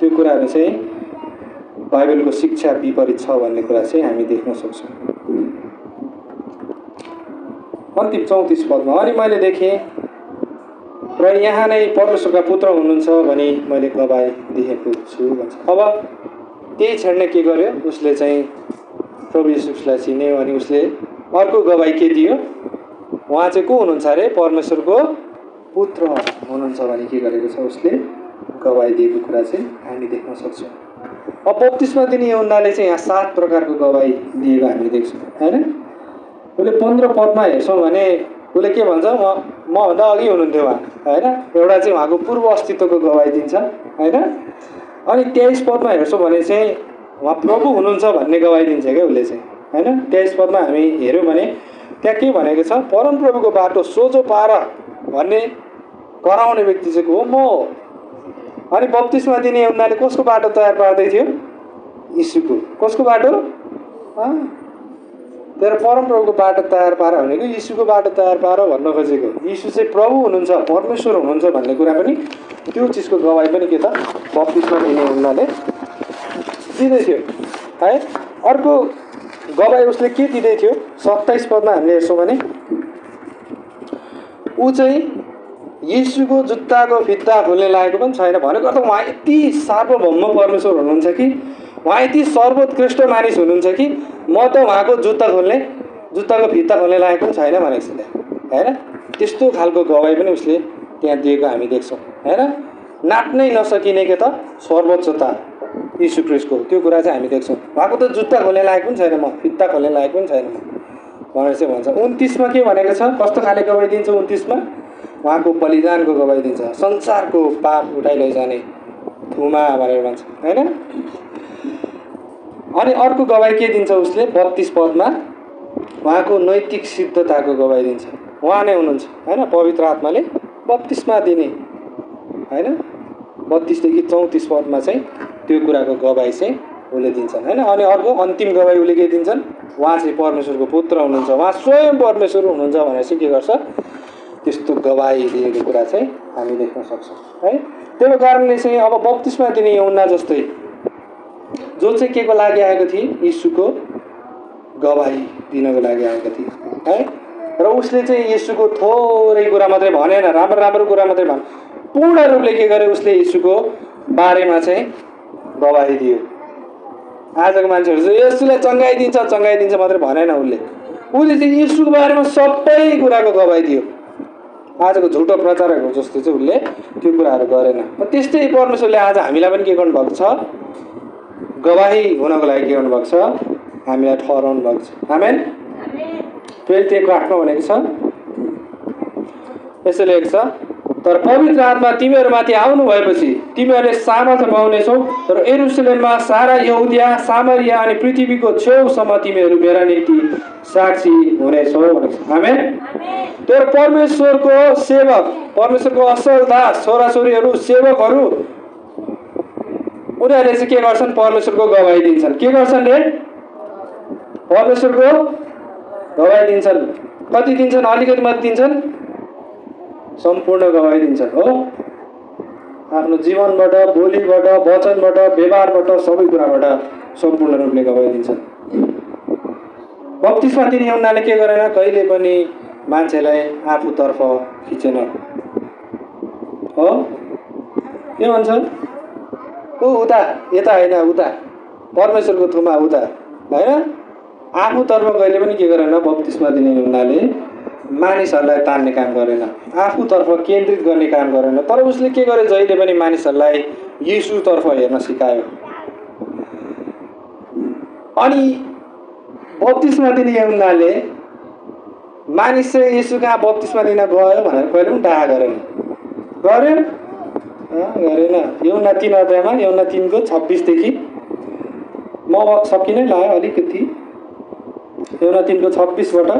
त्यो कुराहरू चाहिँ बाइबलको शिक्षा विपरीत छ भन्ने कुरा चाहिँ हामी देख्न सक्छौँ। अन्तिम चौतिस पदमा। अनि मैले देखेँ र यहाँ नै परमेश्वरका पुत्र हुनुहुन्छ भने मैले गवाई देखेको छु भन्छ। अब त्यही क्षण के गर्यो? उसले चाहिँ प्रभु यीशुलाई चिन्यो अनि उसले अर्को गवाई के दियो? उहाँ चाहिँ को हुनुहुन्छ अरे? परमेश्वरको पुत्र हुनुहुन्छ भने के गरेको छ? उसले गवाई दिएको कुरा चाहिँ हामी देख्न सक्छौँ। अब बत्तिसमा दिने यौनाले चाहिँ यहाँ सात प्रकारको गवाई दिएको हामी देख्छौँ होइन? उसले पन्ध्र पदमा हेर्छौँ भने उसले के भन्छ म मभन्दा अघि हुनुहुन्थ्यो उहाँ होइन? एउटा चाहिँ उहाँको पूर्व अस्तित्वको गवाई दिन्छ होइन? अनि तेइस पदमा हेर्छौँ भने चाहिँ उहाँ प्रभु हुनुहुन्छ भन्ने गवाई दिन्छ क्या उसले चाहिँ होइन? तेइस पदमा हामी हेऱ्यौँ भने त्यहाँ के भनेको छ परमप्रभुको बाटो सोझो पार भन्ने कराउने व्यक्ति चाहिँ हो? म हो। अनि बत्तिसमा दिने उनीहरूले कसको बाटो तयार पार्दै थियो? यीशुको। कसको बाटो? तर परमप्रभुको बाटो तयार पार भनेको यीशुको बाटो तयार पार भन्न खोजेको। यीशु चाहिँ प्रभु हुनुहुन्छ परमेश्वर हुनुहुन्छ भन्ने कुरा पनि त्यो चिजको गवाई पनि के त बत्तिसमा दिने उनीहरूले दिँदै थियो है? अर्को गवाई उसले के दिँदै थियो सत्ताइस पदमा हामीले हेर्छौँ भने ऊ चाहिँ यीशुको जुत्ताको फित्ता खोल्ने लागेको पनि छैन। भनेको अर्थ उहाँ यति सार्वभौम परमेश्वर हुनुहुन्छ कि उहाँ यति सर्वोत्कृष्ट मानिस हुनुहुन्छ कि म त उहाँको जुत्ता खोल्ने जुत्ताको फित्ता खोल्ने लागेको पनि छैन भनेको छ त्यहाँ होइन? त्यस्तो खालको गवाई पनि उसले त्यहाँ दिएको हामी देख्छौँ। होइन? नाप्नै नसकिने के त? सर्वोच्चता यीशु क्रिस्टको त्यो कुरा चाहिँ हामी देख्छौँ। उहाँको त जुत्ता खोल्ने लागेको पनि छैन म फित्ता खोल्ने लागेको पनि छैन भनेर चाहिँ भन्छ। उन्तिसमा के भनेको छ? कस्तो खाले गवाई दिन्छ उन्तिसमा? उहाँको बलिदानको गवाई दिन्छ। संसारको पाप उठाइ लैजाने थुमा भनेर भन्छ। होइन? अनि अर्को गवाई के दिन्छ उसले? बत्तिस पदमा। उहाँको नैतिक सिद्धताको गवाई दिन्छ। उहाँ नै हुनुहुन्छ होइन? पवित्र आत्माले बत्तिसमा दिने होइन? बत्तिसदेखि चौतिस पदमा चाहिँ त्यो कुराको गवाई चाहिँ उसले दिन्छन् होइन? अनि अर्को अन्तिम गवाई उसले के दिन्छन्? उहाँ चाहिँ परमेश्वरको पुत्र हुनुहुन्छ। उहाँ स्वयं परमेश्वर हुनुहुन्छ भनेर चाहिँ के गर्छ? त्यस्तो गवाई दिएको कुरा चाहिँ हामी देख्न सक्छौँ है? त्यो कारणले चाहिँ अब बत्तिसमा दिने यौना जस्तै जो चाहिँ के को लागि आएको थिए? यीशुको गवाई दिनको लागि आएको थिए। है? र उसले चाहिँ यीशुको थोरै कुरा मात्रै भनेन राम्रो राम्रो कुरा मात्रै भन पूर्ण रूपले के गर्यो? उसले यीशुको बारेमा चाहिँ गवाई दियो। आजको मान्छेहरू चाहिँ यसुलाई चङ्गाइदिन्छ चङ्गाइदिन्छ मात्रै भनेन उसले। उसले चाहिँ यीशुको बारेमा सबै कुराको गवाई दियो। आजको झुटो प्रचारकहरू जस्तो चाहिँ उसले त्यो कुराहरू गरेन। त्यस्तै परमेश्वरले आज हामीलाई पनि के गर्नुभएको छ? गवाही हुनको लागि के गर्नुभएको छ। हामीलाई ठहराउनु भएको छ। हामी ट्वेल्थ आठमा भनेको छ। यसो लेखेको छ तर पवित्र आत्मा तिमीहरूमाथि आउनु भएपछि तिमीहरूले सामर्थ्य पाउनेछौ र एरुसलेममा सारा यहुदिया सामरिया अनि पृथ्वीको छेउसम्म तिमीहरू मेरा निम्ति साक्षी हुनेछौ हामी तर परमेश्वरको सेवक परमेश्वरको असल दास छोराछोरीहरू सेवकहरू उनीहरूले चाहिँ के गर्छन्? परमेश्वरको गवाई दिन्छन्। के गर्छन् रे? परमेश्वरको गवाई दिन्छन्। कति दिन्छन्? अलिकति मात्रै दिन्छन्। सम्पूर्ण गवाई दिन्छन् हो? आफ्नो जीवनबाट बोलीबाट वचनबाट व्यवहारबाट सबै कुराबाट सम्पूर्ण रूपले गवाई दिन्छन्। बत्तिसमा तिनी उनीहरूले के गरेन? कहिले पनि मान्छेलाई आफूतर्फ खिचेन। हो? के भन्छ ऊ उता यता होइन उता। परमेश्वरको थुमा उता होइन? आफूतर्फ कहिले पनि के गरेन बत्तिसमा दिने उनीहरूले मानिसहरूलाई तान्ने काम गरेन। आफूतर्फ केन्द्रित गर्ने काम गरेन। तर उसले के गर्यो जहिले पनि मानिसहरूलाई यीशुतर्फ हेर्न सिकायो। अनि बत्तिसमा दिने उनीहरूले मानिस चाहिँ यसो कहाँ बत्तिसमा दिन गयो भनेर कहिले पनि डाहा गरेन। गर्यो गरेन एउटा तिन अध्यायमा एउटा तिनको छब्बिसदेखि म सकिनै लाग्यो अलिकति एउटा तिनको छब्बिसबाट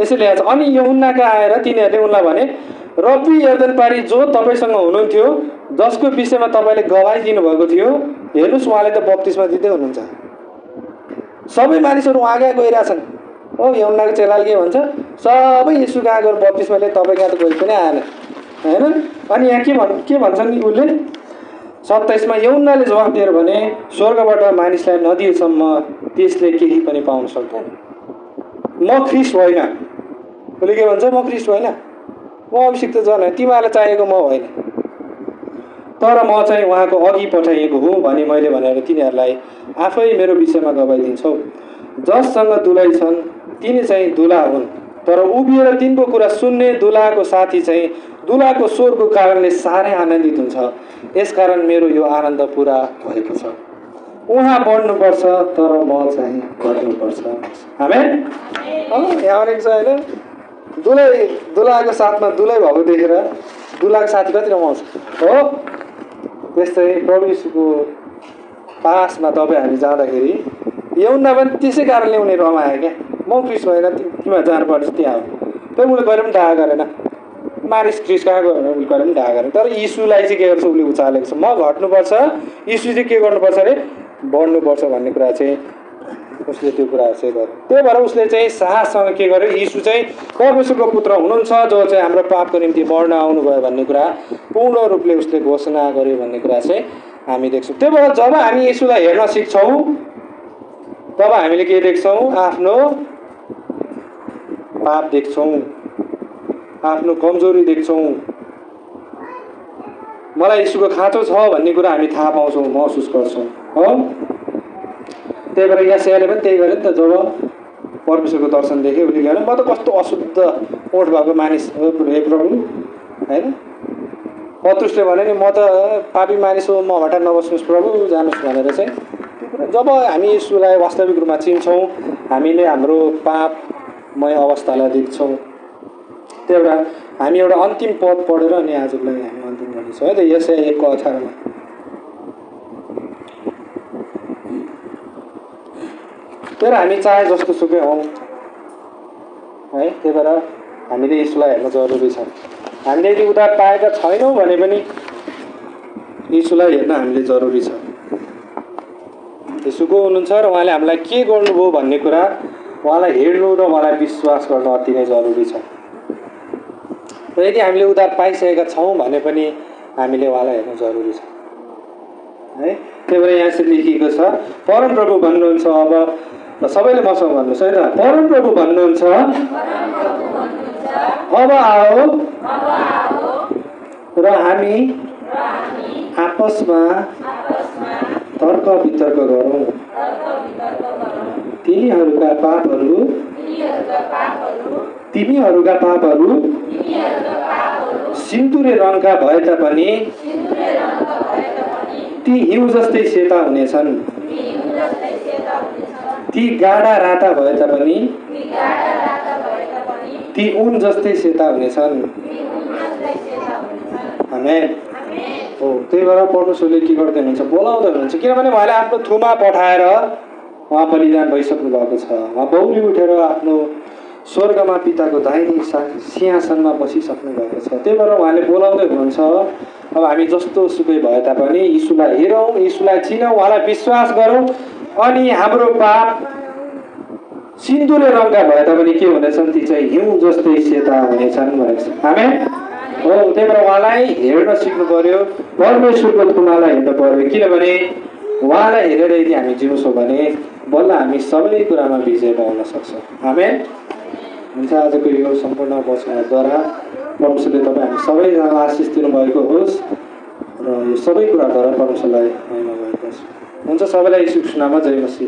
यसो ल्याएको छ अनि यहुन्नाका आएर तिनीहरूले उनलाई भने रब्बी यर्दन पारी जो तपाईँसँग हुनुहुन्थ्यो जसको विषयमा तपाईँले गवाई दिनुभएको थियो हेर्नुहोस् उहाँले त बत्तिसमा दिँदै हुनुहुन्छ सबै मानिसहरू उहाँ कहाँ गइरहेछन् हो यमुनाको चेलाले के भन्छ सबै यसु कहाँ गएर बत्तिसमा ल्याए तपाईँ कहाँ त कोही पनि आएन होइन? अनि यहाँ के भन् के भन्छन् उसले? सत्ताइसमा यौनाले जवाफ दिएर भने स्वर्गबाट मानिसलाई नदिएसम्म त्यसले केही पनि पाउन सक्दैन। म ख्रिस्ट होइन। उसले के भन्छ? म ख्रिस्ट होइन। म अभिषिक्त जन होइन तिमीहरूलाई चाहिएको म होइन। तर म चाहिँ उहाँको अघि पठाइएको हुँ भने मैले भनेर तिनीहरूलाई आफै मेरो विषयमा गवाइदिन्छौ जससँग दुलै छन् तिनी चाहिँ दुला हुन्। तर उभिएर तिनको कुरा सुन्ने दुलाको साथी चाहिँ दुलाको स्वरको कारणले साह्रै आनन्दित हुन्छ। यसकारण मेरो यो आनन्द पुरा भएको छ। उहाँ बढ्नुपर्छ तर म चाहिँ घट्नुपर्छ हामी यहाँ भनेको छ होइन। दुलै दुलाको साथमा दुलै भएको देखेर दुलाको साथी कति रमाउँछ हो? त्यस्तै प्रभु पासमा तपाईँ हामी जाँदाखेरि यौना पनि त्यसै कारणले उनी रमायो क्या। म क्रिस भएर तिमीहरू जानुपर्छ त्यहाँ हो त्यही उसले गएर पनि डाहा गरेन मारिस क्रिस कहाँ भने उसले गएर पनि डाहा गरेन तर यीशुलाई चाहिँ के गर्छ उसले उचालेको छ म घट्नुपर्छ यीशु चाहिँ के गर्नुपर्छ अरे बढ्नुपर्छ भन्ने कुरा चाहिँ उसले त्यो कुराहरू चाहिँ गर्यो त्यही भएर उसले चाहिँ साहससँग के गर्यो यीशु चाहिँ परमेश्वरको पुत्र हुनुहुन्छ जो चाहिँ हाम्रो पापको निम्ति मर्न आउनुभयो भन्ने कुरा पूर्ण रूपले उसले घोषणा गर्यो भन्ने कुरा चाहिँ हामी देख्छौँ त्यही भएर जब हामी यीशुलाई हेर्न सिक्छौँ तब हामीले के देख्छौँ आफ्नो पाप देख्छौँ। आफ्नो कमजोरी देख्छौँ। मलाई यीशुको खाँचो छ भन्ने कुरा हामी थाहा पाउँछौँ महसुस गर्छौँ। हो? त्यही भएर यासियाले पनि त्यही गर्यो नि त जब परमेश्वरको दर्शन देखेँ उसले के म त कस्तो अशुद्ध ओठ भएको मानिस हो हे प्रभु। होइन? पत्रुसले भने नि म त पापी मानिस हो म हटार नबस्नुहोस् प्रभु जानुहोस् भनेर चाहिँ। जब हामी यसुलाई वास्तविक रूपमा चिन्छौँ हामीले हाम्रो पापमय अवस्थालाई देख्छौँ। त्यही भएर हामी एउटा अन्तिम पद पढेर अनि आजको हामी अन्तिम गर्नेछौँ। है त यसै एकको अठारमा तर हामी चाहे जस्तो सुकै हौँ। है त्यही भएर हामीले यसलाई हेर्न जरुरी छ। हामीले यदि उद्धार पाएका छैनौँ भने पनि यीशुलाई हेर्न हामीले जरुरी छ। यीशुको हुनुहुन्छ र उहाँले हामीलाई के गर्नुभयो भन्ने कुरा उहाँलाई हेर्नु र उहाँलाई विश्वास गर्न अति नै जरुरी छ। र यदि हामीले उद्धार पाइसकेका छौँ भने पनि हामीले उहाँलाई हेर्नु जरुरी छ। है त्यही भएर यहाँ चाहिँ लेखिएको छ परमप्रभु भन्नुहुन्छ अब सबैले मसँग भन्नुहोस् है त परमप्रभु भन्नुहुन्छ अब आओ र हामी आपसमा तर्क वितर्क गरौँ। तिनीहरूका पापहरू तिमीहरूका पापहरू सिन्दुरे रङका भए तापनि ती हिउँ जस्तै सेता हुनेछन्। ती गाडा राता भए तापनि ती उन जस्तै सेता हुनेछन्। हो त्यही भएर परमेश्वरले के गर्दै हुनुहुन्छ। बोलाउँदै हुनुहुन्छ। किनभने उहाँले आफ्नो थुमा पठाएर उहाँ बलिदान भइसक्नु भएको छ। उहाँ बौली उठेर आफ्नो स्वर्गमा पिताको दाहिने सा सिंहासनमा बसिसक्नु भएको छ। त्यही भएर उहाँले बोलाउँदै हुनुहुन्छ अब हामी जस्तो सुकै भए तापनि यीशुलाई हेरौँ यीशुलाई चिनौँ उहाँलाई विश्वास गरौँ। अनि हाम्रो पाप सिन्दुरे रङका भए तापनि के हुनेछन्? ती चाहिँ हिउँ जस्तै सेता हुनेछन् भनेको छ। हामी हो त्यही भएर उहाँलाई हेर्न सिक्नु पर्यो। परमेश्वरको थुमालाई हेर्नु पर्यो। किनभने उहाँलाई हेरेर यदि हामी जिउँछौँ भने बल्ल हामी सबै कुरामा विजय पाउन सक्छौँ। हामी हुन्छ आजको यो सम्पूर्ण वचनद्वारा परमेश्वरले तपाईँ हामी सबैजना आशिष दिनुभएको होस् र यो सबै कुराद्वारा परमेश्वरलाई महिमा होस्। हुन्छ सबैलाई कृष्णमा जय मसी